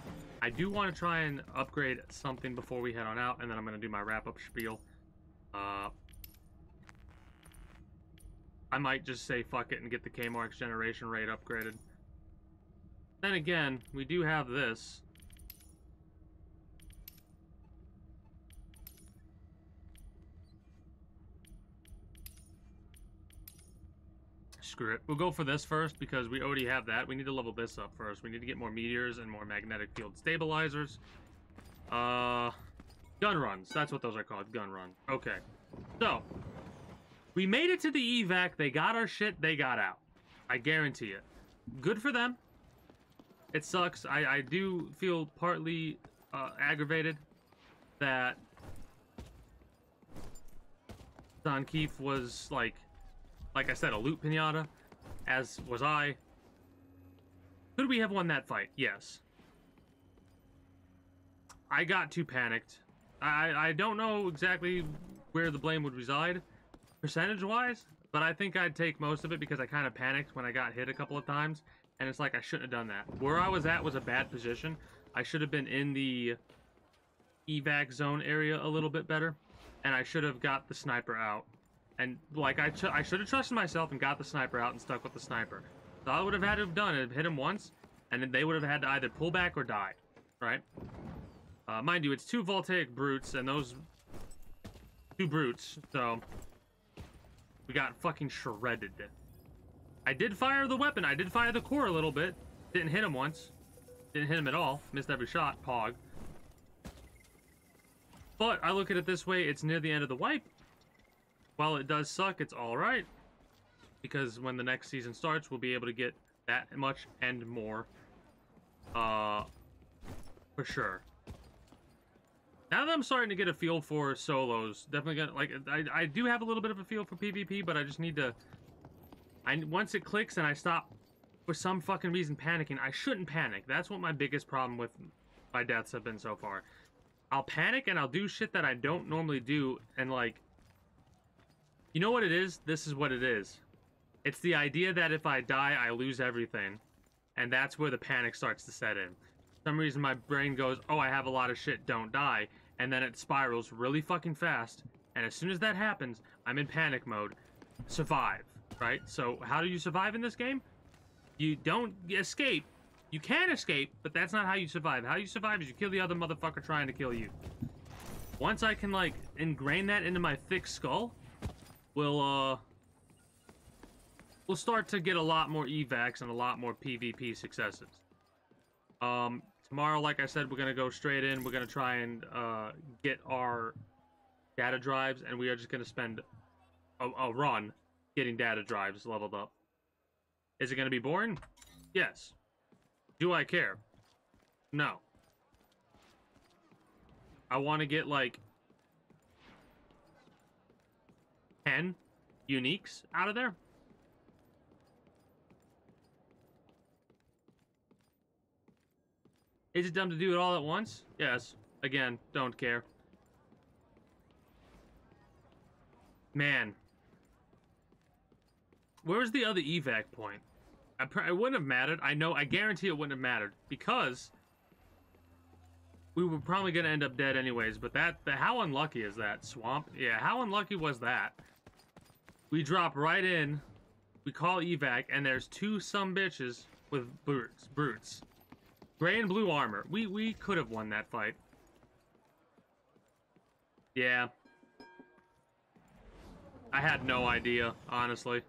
I do want to try and upgrade something before we head on out, and then I'm gonna do my wrap-up spiel. Uh, I might just say fuck it and get the K-Marks generation rate upgraded. Then again, we do have this. Screw it. We'll go for this first because we already have that. We need to level this up first. We need to get more meteors and more magnetic field stabilizers. Uh, gun runs. That's what those are called. Gun run. Okay. So, we made it to the evac. They got our shit. They got out. I guarantee it. Good for them. It sucks. I, I do feel partly uh, aggravated that Don Keefe was like, like I said, a loot pinata, as was I. Could we have won that fight? Yes. I got too panicked. I I don't know exactly where the blame would reside, percentage wise, but I think I'd take most of it because I kind of panicked when I got hit a couple of times, and it's like I shouldn't have done that. Where I was at was a bad position. I should have been in the evac zone area a little bit better, and I should have got the sniper out. And like I, I should have trusted myself and got the sniper out and stuck with the sniper. So I would have had to have done it, hit him once, and then they would have had to either pull back or die, right? Uh, mind you, it's two voltaic brutes, and those two brutes, so we got fucking shredded. I did fire the weapon. I did fire the core a little bit. Didn't hit him once. Didn't hit him at all. Missed every shot. Pog. But I look at it this way. It's near the end of the wipe. While it does suck, it's alright. Because when the next season starts, we'll be able to get that much and more. Uh, for sure. Now that I'm starting to get a feel for solos, definitely gonna like I, I do have a little bit of a feel for PvP, but I just need to. I once it clicks and I stop for some fucking reason panicking. I shouldn't panic. That's what my biggest problem with my deaths have been so far. I'll panic and I'll do shit that I don't normally do, and like, you know what it is? This is what it is. It's the idea that if I die, I lose everything, and that's where the panic starts to set in some reason my brain goes, oh, I have a lot of shit, don't die. And then it spirals really fucking fast. And as soon as that happens, I'm in panic mode. Survive, right? So how do you survive in this game? You don't escape. You can escape, but that's not how you survive. How you survive is you kill the other motherfucker trying to kill you. Once I can, like, ingrain that into my thick skull, we'll, uh... We'll start to get a lot more evacs and a lot more PvP successes. Um, Tomorrow, like I said, we're going to go straight in. We're going to try and uh, get our data drives, and we are just going to spend a, a run getting data drives leveled up. Is it going to be boring? Yes. Do I care? No. I want to get, like, 10 uniques out of there. Is it dumb to do it all at once? Yes. Again, don't care. Man. where's the other evac point? I it wouldn't have mattered. I know. I guarantee it wouldn't have mattered because we were probably gonna end up dead anyways. But that, the, how unlucky is that swamp? Yeah, how unlucky was that? We drop right in. We call evac, and there's two some bitches with brutes. Brutes. Gray and blue armor. We we could have won that fight. Yeah. I had no idea, honestly.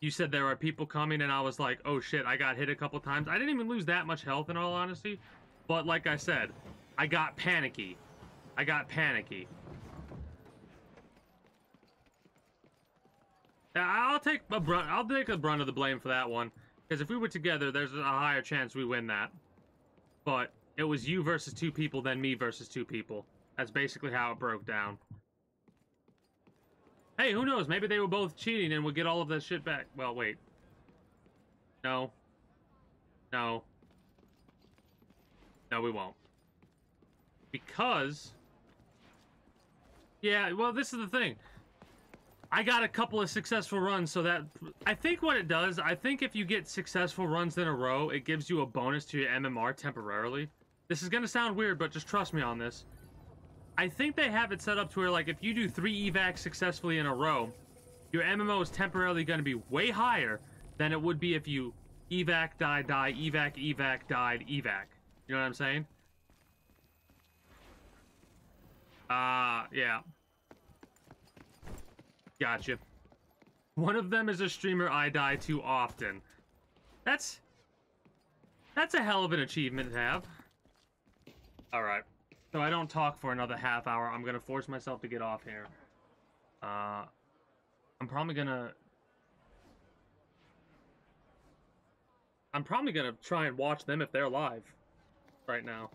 You said there are people coming, and I was like, oh shit, I got hit a couple times. I didn't even lose that much health, in all honesty. But like I said, I got panicky. I got panicky. I'll take a brunt. I'll take a brunt of the blame for that one, because if we were together, there's a higher chance we win that. But it was you versus two people, then me versus two people. That's basically how it broke down. Hey, who knows? Maybe they were both cheating and would get all of that shit back. Well, wait. No. No. No, we won't. Because... Yeah, well, this is the thing. I got a couple of successful runs, so that... I think what it does, I think if you get successful runs in a row, it gives you a bonus to your MMR temporarily. This is gonna sound weird, but just trust me on this. I think they have it set up to where, like, if you do three evacs successfully in a row, your MMR is temporarily going to be way higher than it would be if you evac, die, die, evac, evac, died, evac. You know what I'm saying? Uh, yeah. Gotcha. One of them is a streamer I die too often. That's... That's a hell of an achievement to have. Alright. So I don't talk for another half hour. I'm gonna force myself to get off here. Uh, I'm probably gonna. I'm probably gonna try and watch them if they're live right now.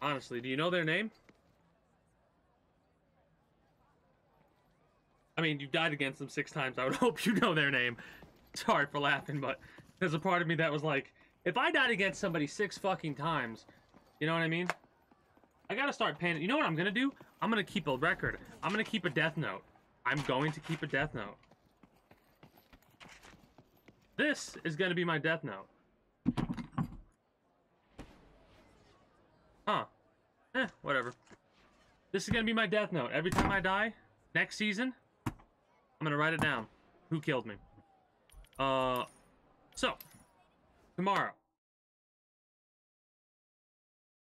Honestly, do you know their name? I mean, you died against them six times. I would *laughs* hope you know their name. Sorry for laughing, but there's a part of me that was like, if I died against somebody six fucking times, you know what I mean? I gotta start paying. You know what I'm gonna do? I'm gonna keep a record. I'm gonna keep a death note. I'm going to keep a death note. This is gonna be my death note. Huh. Eh, whatever. This is gonna be my death note. Every time I die, next season, I'm gonna write it down. Who killed me? Uh, so, tomorrow.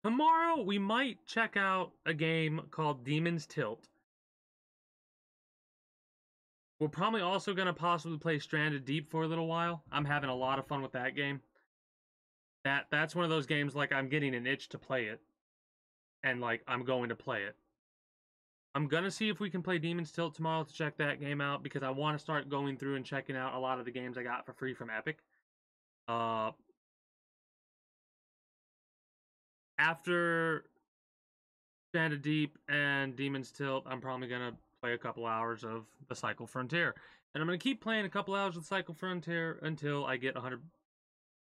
Tomorrow, we might check out a game called Demon's Tilt. We're probably also to possibly play Stranded Deep for a little while. I'm having a lot of fun with that game. That That's one of those games, like, I'm getting an itch to play it. And, like, I'm going to play it. I'm to see if we can play Demon's Tilt tomorrow to check that game out, because I want to start going through and checking out a lot of the games I got for free from Epic. Uh, after Stranded Deep and Demon's Tilt, I'm probably gonna play a couple hours of the Cycle Frontier, and I'm gonna keep playing a couple hours of the Cycle Frontier until I get 100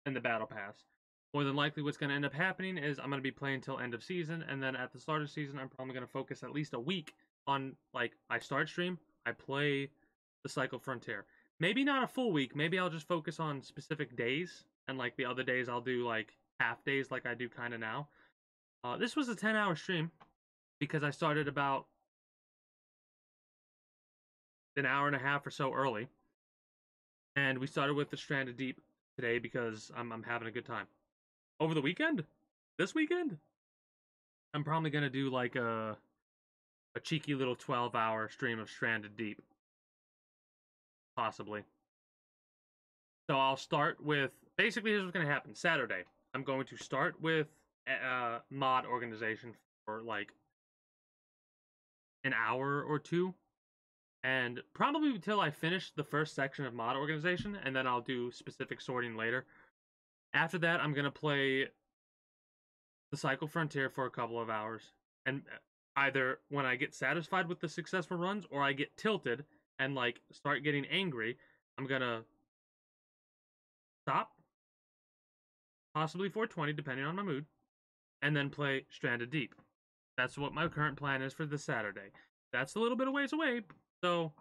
in the Battle Pass. More than likely, what's gonna end up happening is I'm gonna be playing till end of season, and then at the start of season, I'm probably gonna focus at least a week on like I start stream, I play the Cycle Frontier. Maybe not a full week. Maybe I'll just focus on specific days, and like the other days, I'll do like half days like I do kind of now. Uh, this was a 10 hour stream because I started about an hour and a half or so early. And we started with the Stranded Deep today because I'm, I'm having a good time. Over the weekend? This weekend? I'm probably to do like a, a cheeky little 12 hour stream of Stranded Deep. Possibly. So I'll start with basically here's what's to happen Saturday. I'm going to start with a mod organization for like an hour or two and probably until I finish the first section of mod organization and then I'll do specific sorting later. After that, I'm going to play the Cycle Frontier for a couple of hours and uh, either when I get satisfied with the successful runs or I get tilted and like start getting angry, I'm going to stop possibly 420 depending on my mood, and then play Stranded Deep. That's what my current plan is for this Saturday. That's a little bit of ways away, so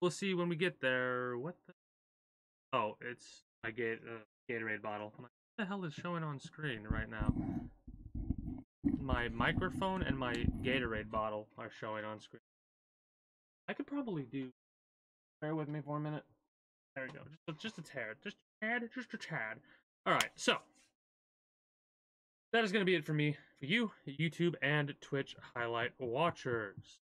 we'll see when we get there. What the? Oh, it's I get. uh, Gatorade bottle. What the hell is showing on screen right now? My microphone and my Gatorade bottle are showing on screen. I could probably do. Bear with me for a minute. There we go. Just, just a tad. Just a tad. Just a tad. All right. So that is going to be it for me, for you, YouTube and Twitch highlight watchers.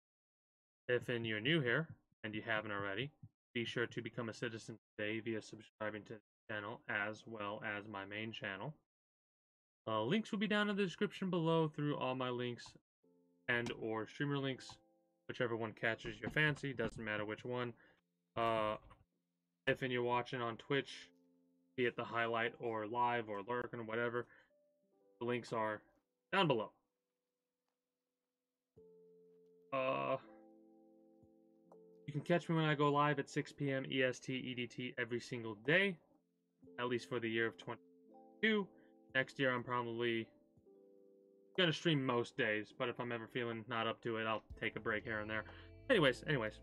If and you're new here and you haven't already, be sure to become a citizen today via subscribing to channel as well as my main channel. Uh, links will be down in the description below through all my links and or streamer links, whichever one catches your fancy. Doesn't matter which one. Uh, if and you're watching on Twitch, be it the highlight or live or lurk and whatever, the links are down below. Uh, you can catch me when I go live at 6 p.m. EST EDT every single day, at least for the year of 22. Next year, I'm probably gonna stream most days, but if I'm ever feeling not up to it, I'll take a break here and there. Anyways, anyways.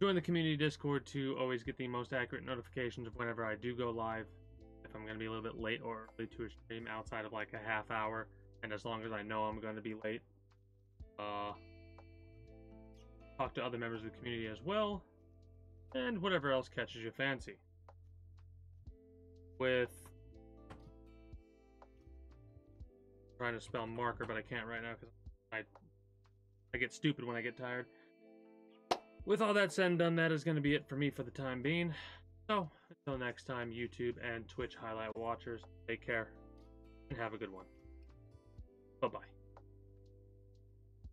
Join the community Discord to always get the most accurate notifications of whenever I do go live. If I'm gonna be a little bit late or early to a stream outside of like a half hour, and as long as I know I'm gonna be late, uh, talk to other members of the community as well, and whatever else catches your fancy. With trying to spell marker, but I can't right now because I I get stupid when I get tired. With all that said and done, that is going to be it for me for the time being. So, until next time, YouTube and Twitch highlight watchers, take care and have a good one. Bye bye.